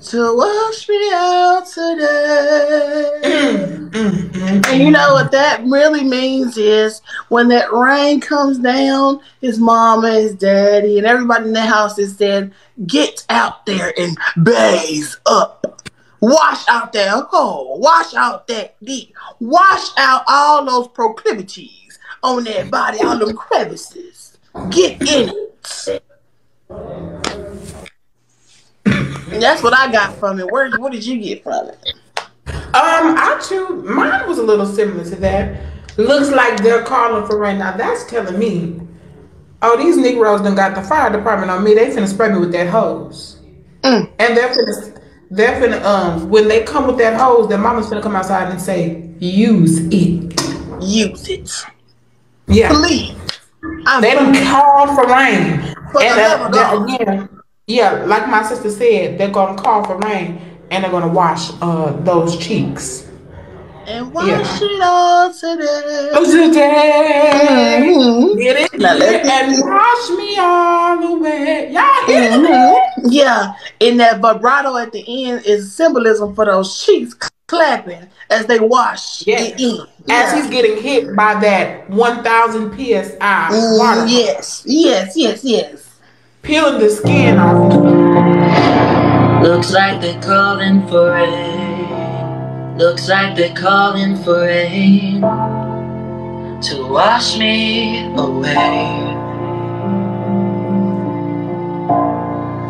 Speaker 1: to wash me out today.
Speaker 22: Mm, mm, mm
Speaker 1: And you know mm. what that really means is when that rain comes down, his mama, his daddy, and everybody in the house is said, get out there and blaze up. Wash out that hole. Wash out that deep. Wash out all those proclivities on that body, all them crevices. Get in it. And that's what I got from it. Where what did you get from it?
Speaker 22: Um, I too, mine was a little similar to that. Looks like they're calling for right Now that's telling me, oh, these Negroes done got the fire department on me. They finna spray me with that hose.
Speaker 1: Mm.
Speaker 22: And they're finna, they're finna, um, when they come with that hose, their mama's finna come outside and say, use it.
Speaker 1: Use it.
Speaker 22: Yeah.
Speaker 1: Please.
Speaker 22: they don't call for rain. And uh, again, yeah, like my sister said, they're gonna call for rain and they're gonna wash uh those cheeks.
Speaker 1: And wash
Speaker 22: Yeah.
Speaker 1: it all today.
Speaker 22: Oh, today.
Speaker 1: Mhm.
Speaker 22: Get it?
Speaker 1: Now
Speaker 22: and wash me all the way. Y'all hear
Speaker 1: Mhm.
Speaker 22: that?
Speaker 1: Yeah, and that vibrato at the end is symbolism for those cheeks clapping as they wash
Speaker 22: Yes.
Speaker 1: it in.
Speaker 22: As
Speaker 1: Yeah.
Speaker 22: he's getting hit by that 1000 psi
Speaker 1: Mm,
Speaker 22: water.
Speaker 1: yes, yes, yes, yes.
Speaker 22: Peeling the skin off.
Speaker 41: Looks like they're calling for rain. Looks like they're calling for rain to wash me away.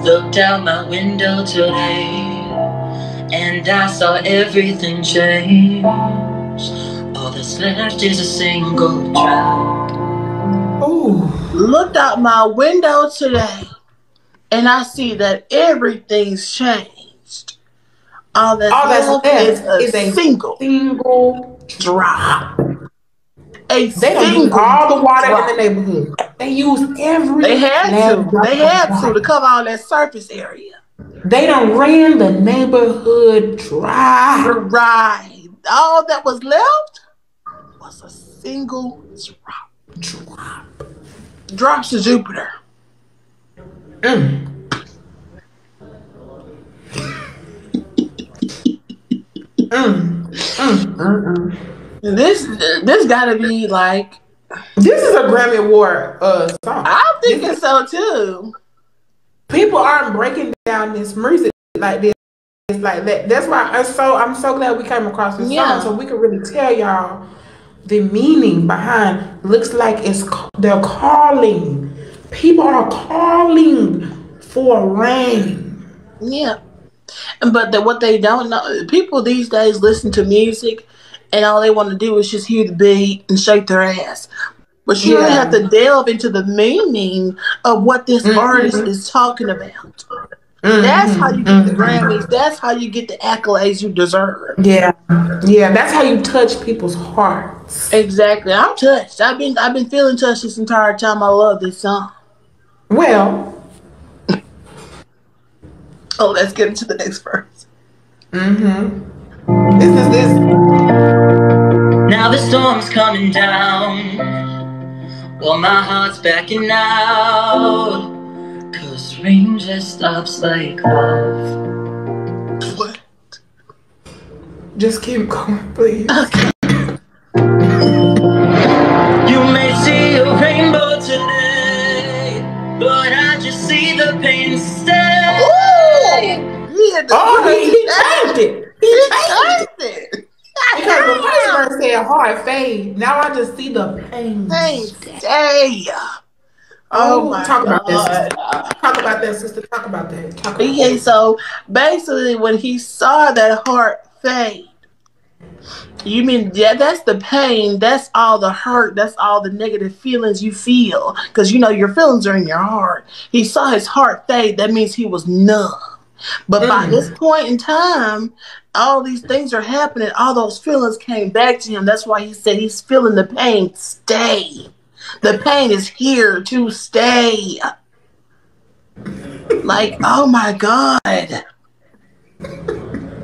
Speaker 41: Looked out my window today and I saw everything change. All that's left is a single drop.
Speaker 22: Ooh.
Speaker 1: Looked out my window today and I see that everything's changed. All that's,
Speaker 22: All that's
Speaker 1: left
Speaker 22: left
Speaker 1: is a
Speaker 22: is a
Speaker 1: single
Speaker 22: single
Speaker 1: drop. A
Speaker 22: They don't use
Speaker 1: single
Speaker 22: all the water
Speaker 1: drop.
Speaker 22: in the neighborhood. They use every
Speaker 1: They had to.
Speaker 22: drop
Speaker 1: They had to to cover all that surface area.
Speaker 22: They don't ran the neighborhood dry.
Speaker 1: Right. All that was left was a single drop.
Speaker 22: Drop.
Speaker 1: Drops to Jupiter.
Speaker 22: Mm. Mm. Mm. Mm.
Speaker 1: And This this gotta be like
Speaker 22: This is a Grammy Award uh, song.
Speaker 1: I'm thinking so too.
Speaker 22: People aren't breaking down this music like this. It's like that. That's why I'm so I'm so glad we came across this
Speaker 1: Yeah.
Speaker 22: song so we can really tell y'all the meaning behind. Looks like it's they're calling. People are calling for rain.
Speaker 1: Yeah. But the, what they don't know, people these days listen to music and all they want to do is just hear the beat and shake their ass. But you really
Speaker 22: Yeah.
Speaker 1: have to delve into the meaning of what this
Speaker 22: Mhm.
Speaker 1: artist is talking about. That's how you get the Grammys. That's how you get the accolades you deserve.
Speaker 22: Yeah, yeah. That's how you touch people's hearts.
Speaker 1: Exactly. I'm touched. I've been I've been feeling touched this entire time. I love this song.
Speaker 22: Well,
Speaker 1: Oh, let's get into the next verse.
Speaker 22: mm-hmm. This is this.
Speaker 41: Now the storm's coming down. Well, my heart's backing out. Cause rain just stops like love.
Speaker 1: What?
Speaker 22: Just keep going, please.
Speaker 41: You may see a rainbow today, but I just see the pain stay.
Speaker 1: Yeah, the
Speaker 22: Oh, he, he changed it. He
Speaker 1: He
Speaker 22: changed it.
Speaker 1: Changed it.
Speaker 22: Because the first verse said hard fade. Now I just see the pain.
Speaker 1: Hey, stay. Oh my
Speaker 22: talk about
Speaker 1: God.
Speaker 22: that. Talk about that, sister. Talk about that. Talk about
Speaker 1: Okay,
Speaker 22: that.
Speaker 1: so basically, when he saw that heart fade, you mean yeah, that's the pain, that's all the hurt, that's all the negative feelings you feel, because you know your feelings are in your heart. He saw his heart fade, that means he was numb. But by
Speaker 22: Mm.
Speaker 1: this point in time, all these things are happening, all those feelings came back to him. That's why he said he's feeling the pain. Stay. The pain is here to stay. Like, oh my God.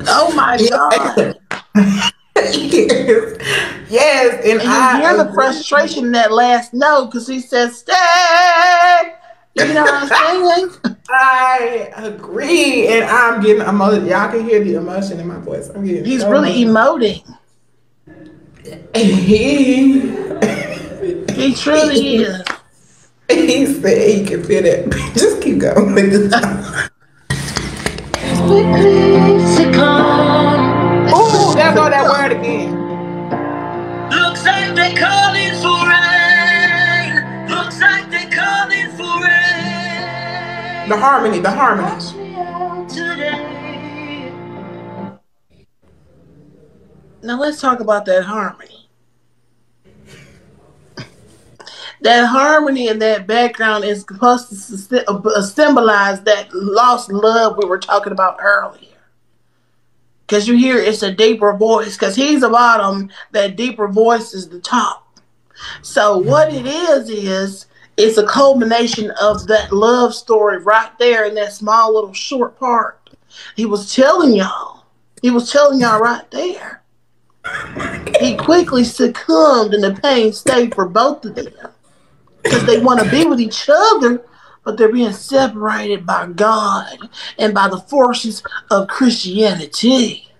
Speaker 1: Oh my God.
Speaker 22: yes. yes, and,
Speaker 1: And you
Speaker 22: I
Speaker 1: hear the frustration in that last note because he says, stay. You know what I'm saying?
Speaker 22: I agree, and I'm getting emotional. Y'all can hear the emotion in my voice. I'm getting.
Speaker 1: He's
Speaker 22: so
Speaker 1: really
Speaker 22: emotional.
Speaker 1: emoting.
Speaker 22: He,
Speaker 1: he truly is.
Speaker 22: He said he can feel that. Just keep going with the Ooh, there go that word again.
Speaker 41: Looks like they're calling for
Speaker 22: The harmony, the harmony.
Speaker 1: Now let's talk about that harmony. That harmony and that background is supposed to uh, symbolize that lost love we were talking about earlier. Because you hear it's a deeper voice. Because he's the bottom, that deeper voice is the top. So what it is is it's a culmination of that love story right there in that small little short part. He was telling y'all. He was telling y'all right there. He quickly succumbed and the pain stayed for both of them. Because they want to be with each other, but they're being separated by God and by the forces of Christianity.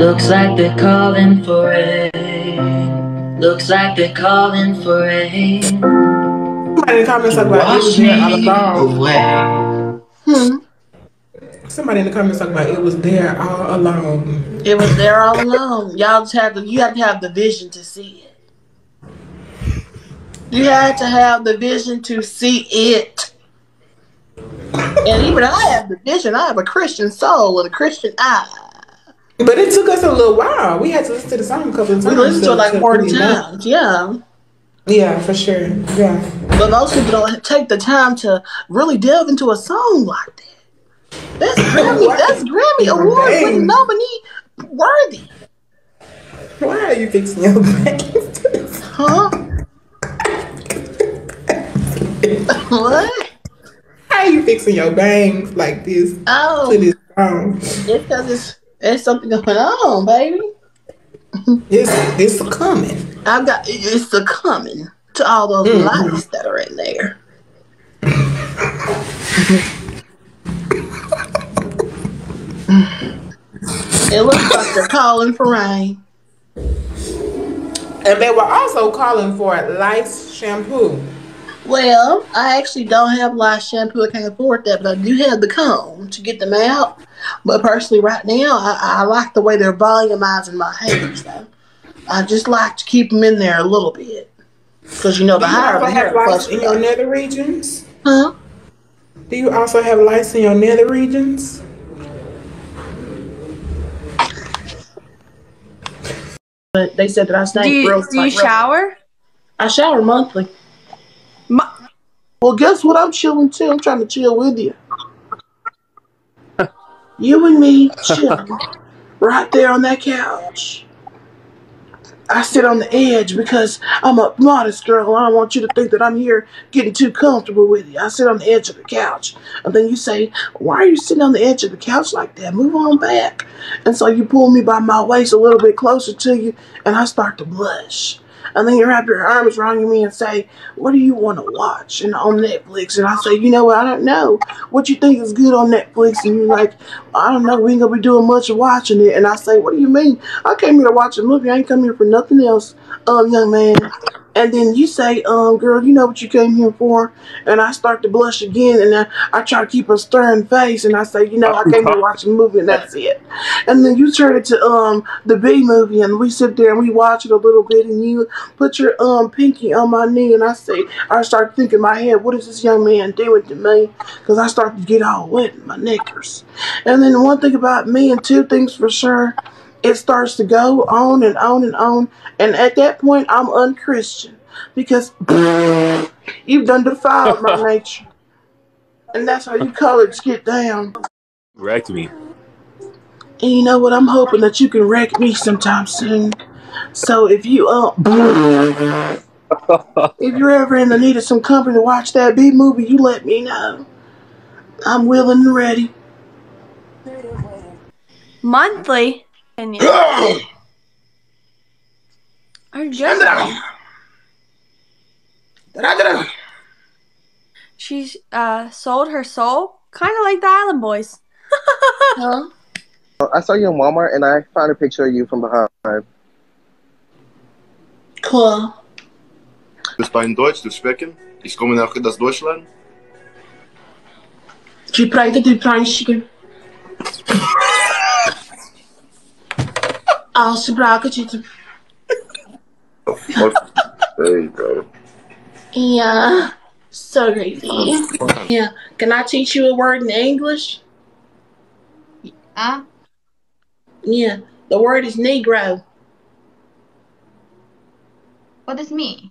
Speaker 41: Looks like they're calling for rain. Looks like they're calling for rain.
Speaker 22: Somebody in the comments talk about it was
Speaker 41: Wash
Speaker 22: there all
Speaker 41: me
Speaker 22: along.
Speaker 41: away.
Speaker 1: Hmm.
Speaker 22: Somebody in the comments talk about it was there all along.
Speaker 1: It was there all along. Y'all just have to you have to have the vision to see it. You had to have the vision to see it. And even I have the vision. I have a Christian soul and a Christian eye.
Speaker 22: But it took us a little while. We had to listen to the song a couple of times.
Speaker 1: We listened to it like 40
Speaker 22: really know.
Speaker 1: times. Yeah.
Speaker 22: Yeah, for sure. Yeah.
Speaker 1: But most people don't take the time to really delve into a song like that. That's Grammy. That's Grammy award winning nominee worthy.
Speaker 22: Why are you fixing your back?
Speaker 1: Huh? what?
Speaker 22: How are you fixing your bangs like this
Speaker 1: Oh,
Speaker 22: to this song?
Speaker 1: it's because it's it's something going on, baby.
Speaker 22: It's it's coming.
Speaker 1: I've got it's succumbing to all those
Speaker 22: Mhm.
Speaker 1: lights that are in there. it looks like they're calling for rain.
Speaker 22: And they were also calling for Life's shampoo.
Speaker 1: Well, I actually don't have light shampoo. I can't afford that, but I do have the comb to get them out. But personally, right now, I, I like the way they're volumizing my hair. So I just like to keep them in there a little bit. Because, you know, the
Speaker 22: Do you
Speaker 1: higher
Speaker 22: also
Speaker 1: the hair
Speaker 22: have lights
Speaker 1: plus
Speaker 22: in your nether regions?
Speaker 1: Huh?
Speaker 22: Do you also have lights in your nether regions?
Speaker 1: But they said that I stink
Speaker 5: Do you,
Speaker 1: real
Speaker 5: do you
Speaker 1: like real-
Speaker 5: shower?
Speaker 1: I shower monthly. Well, guess what? I'm chilling too. I'm trying to chill with you. You and me chilling right there on that couch. I sit on the edge because I'm a modest girl. I don't want you to think that I'm here getting too comfortable with you. I sit on the edge of the couch. And then you say, Why are you sitting on the edge of the couch like that? Move on back. And so you pull me by my waist a little bit closer to you, and I start to blush. And then you wrap your arms around me and say, What do you want to watch and on Netflix? And I say, You know what? I don't know. What you think is good on Netflix? And you're like, I don't know. We ain't to be doing much watching it. And I say, What do you mean? I came here to watch a movie. I ain't come here for nothing else, um, young man. And then you say, um, girl, you know what you came here for? And I start to blush again, and I, I try to keep a stern face, and I say, you know, I came to watch a movie, and that's it. And then you turn it to um the B movie, and we sit there and we watch it a little bit, and you put your um pinky on my knee, and I say, I start thinking in my head, what is this young man doing to me? Because I start to get all wet in my knickers. And then one thing about me, and two things for sure, it starts to go on and on and on. And at that point, I'm unchristian because you've done defiled my nature. And that's how you coloreds get down.
Speaker 45: Wrecked me.
Speaker 1: And you know what? I'm hoping that you can wreck me sometime soon. So if you uh, if you're ever in the need of some company to watch that B movie, you let me know. I'm willing and ready.
Speaker 5: Monthly. And yeah. Are you She's uh sold her soul, kind of like the Island Boys.
Speaker 1: huh?
Speaker 45: I saw you in Walmart and I found a picture of you from behind.
Speaker 1: Cool.
Speaker 46: Dus bij een Duits te spreken, is komen naar das Deutschland.
Speaker 1: Tu prends du pain chicken. Als je braken zitten.
Speaker 46: There you go.
Speaker 1: Yeah. So crazy. Yeah. Can I teach you a word in English?
Speaker 5: Huh?
Speaker 1: Yeah. The word is Negro.
Speaker 5: What does me?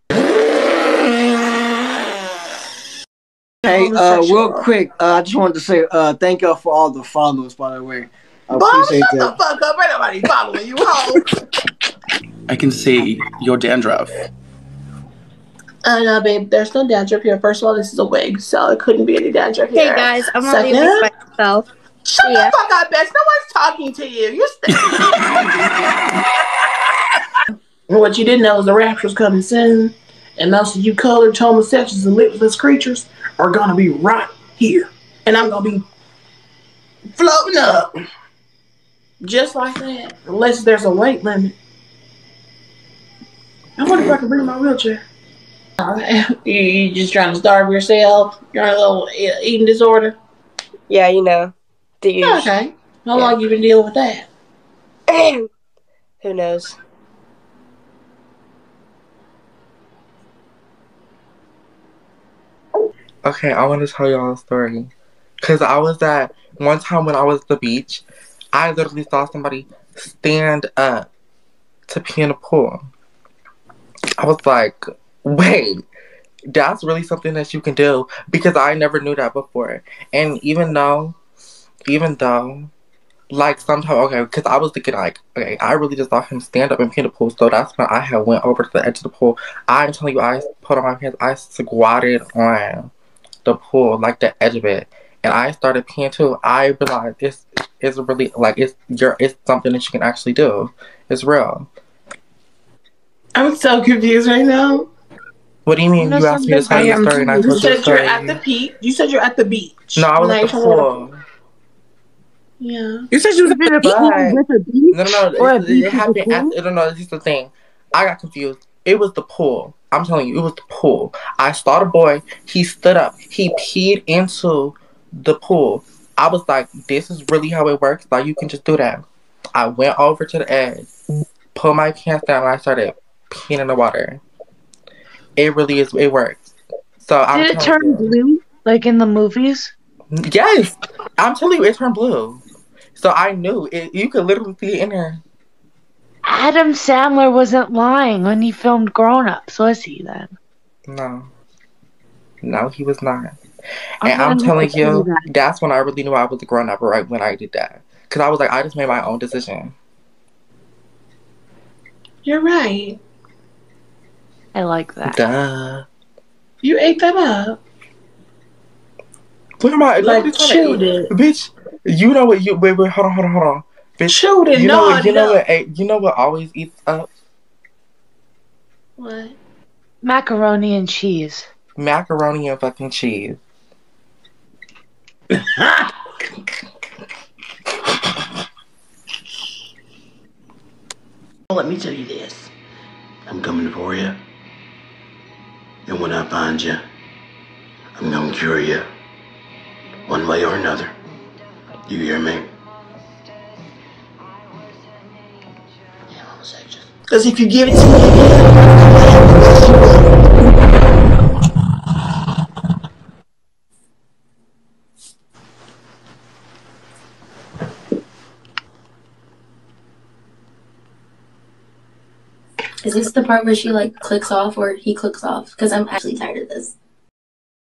Speaker 47: Hey, uh, real quick, uh, I just wanted to say uh, thank y'all for all the follows, by the way. I
Speaker 11: Bob, shut
Speaker 47: that.
Speaker 11: the fuck up. Ain't nobody following you, hoe.
Speaker 48: I can see your dandruff.
Speaker 1: Uh, no, babe, there's no dandruff here. First of all, this is a wig, so it couldn't be any dandruff here.
Speaker 24: Hey guys, I'm on
Speaker 1: Second,
Speaker 24: the by myself.
Speaker 11: Shut
Speaker 24: Yeah.
Speaker 11: the fuck up, bitch. No one's talking to you. You're
Speaker 1: What you didn't know is the rapture's coming soon, and most of you colored homosexuals and lipless creatures are gonna be right here, and I'm gonna be floating up, just like that, unless there's a weight limit. I wonder if I can bring my wheelchair. You, you just trying to starve yourself? You're on a little eating disorder.
Speaker 24: Yeah, you know. The usual.
Speaker 1: Okay. How long you been dealing with that?
Speaker 24: Who knows?
Speaker 49: Okay, I want to tell y'all a story. Because I was at one time when I was at the beach, I literally saw somebody stand up to pee in a pool. I was like, wait, that's really something that you can do because I never knew that before. And even though, even though, like sometimes, okay, because I was thinking like, okay, I really just saw him stand up and pee in the pool. So that's when I had went over to the edge of the pool. I'm telling you, I put on my pants, I squatted on the pool, like the edge of it, and I started peeing too. I realized it's it's really like it's your it's something that you can actually do. It's real.
Speaker 1: I'm so confused right now.
Speaker 49: What do you mean? You asked me to tell you um, a story, and I told you a
Speaker 1: said you're at the beach. You said you're at the beach.
Speaker 49: No, I was
Speaker 1: Now
Speaker 49: at the pool.
Speaker 1: Yeah.
Speaker 49: You said you was at the
Speaker 1: But-
Speaker 49: No, no, no.
Speaker 1: Or a
Speaker 49: It, it
Speaker 1: with a
Speaker 49: happened. After,
Speaker 1: pool?
Speaker 49: no, no. This is the thing. I got confused. It was the pool. I'm telling you, it was the pool. I saw the boy. He stood up. He peed into the pool. I was like, "This is really how it works. Like, you can just do that." I went over to the edge, put my pants down, and I started peeing in the water. It really is. It works. So I'm
Speaker 50: Did it
Speaker 49: telling
Speaker 50: turn blue like in the movies?
Speaker 49: Yes, I'm telling you, it turned blue. So I knew it. You could literally see it in there.
Speaker 50: Adam Sandler wasn't lying when he filmed Grown Ups, was he then?
Speaker 49: No. No, he was not.
Speaker 50: I'm
Speaker 49: And I'm telling
Speaker 50: have to do
Speaker 49: you,
Speaker 50: that.
Speaker 49: that's when I really knew I was a grown up right when I did that. Because I was like, I just made my own decision.
Speaker 1: You're right.
Speaker 50: I like that.
Speaker 49: Duh.
Speaker 1: You ate that up.
Speaker 49: What am I
Speaker 1: Like,
Speaker 49: look at
Speaker 1: chewed
Speaker 49: kinda- Bitch, you know what you wait, wait, hold on, hold on, hold on. Bitch,
Speaker 1: Chewed it,
Speaker 49: you know
Speaker 1: no,
Speaker 49: what you know what eh, you know what always eats up?
Speaker 1: What?
Speaker 50: Macaroni and cheese.
Speaker 49: Macaroni and fucking cheese.
Speaker 1: Let me tell you this.
Speaker 51: I'm coming for you. And when I find you, I'm gonna cure you. One way or another. You hear me?
Speaker 1: Because if you give it to me
Speaker 52: Is this the part where she like clicks off or he clicks off? Because I'm actually tired of this.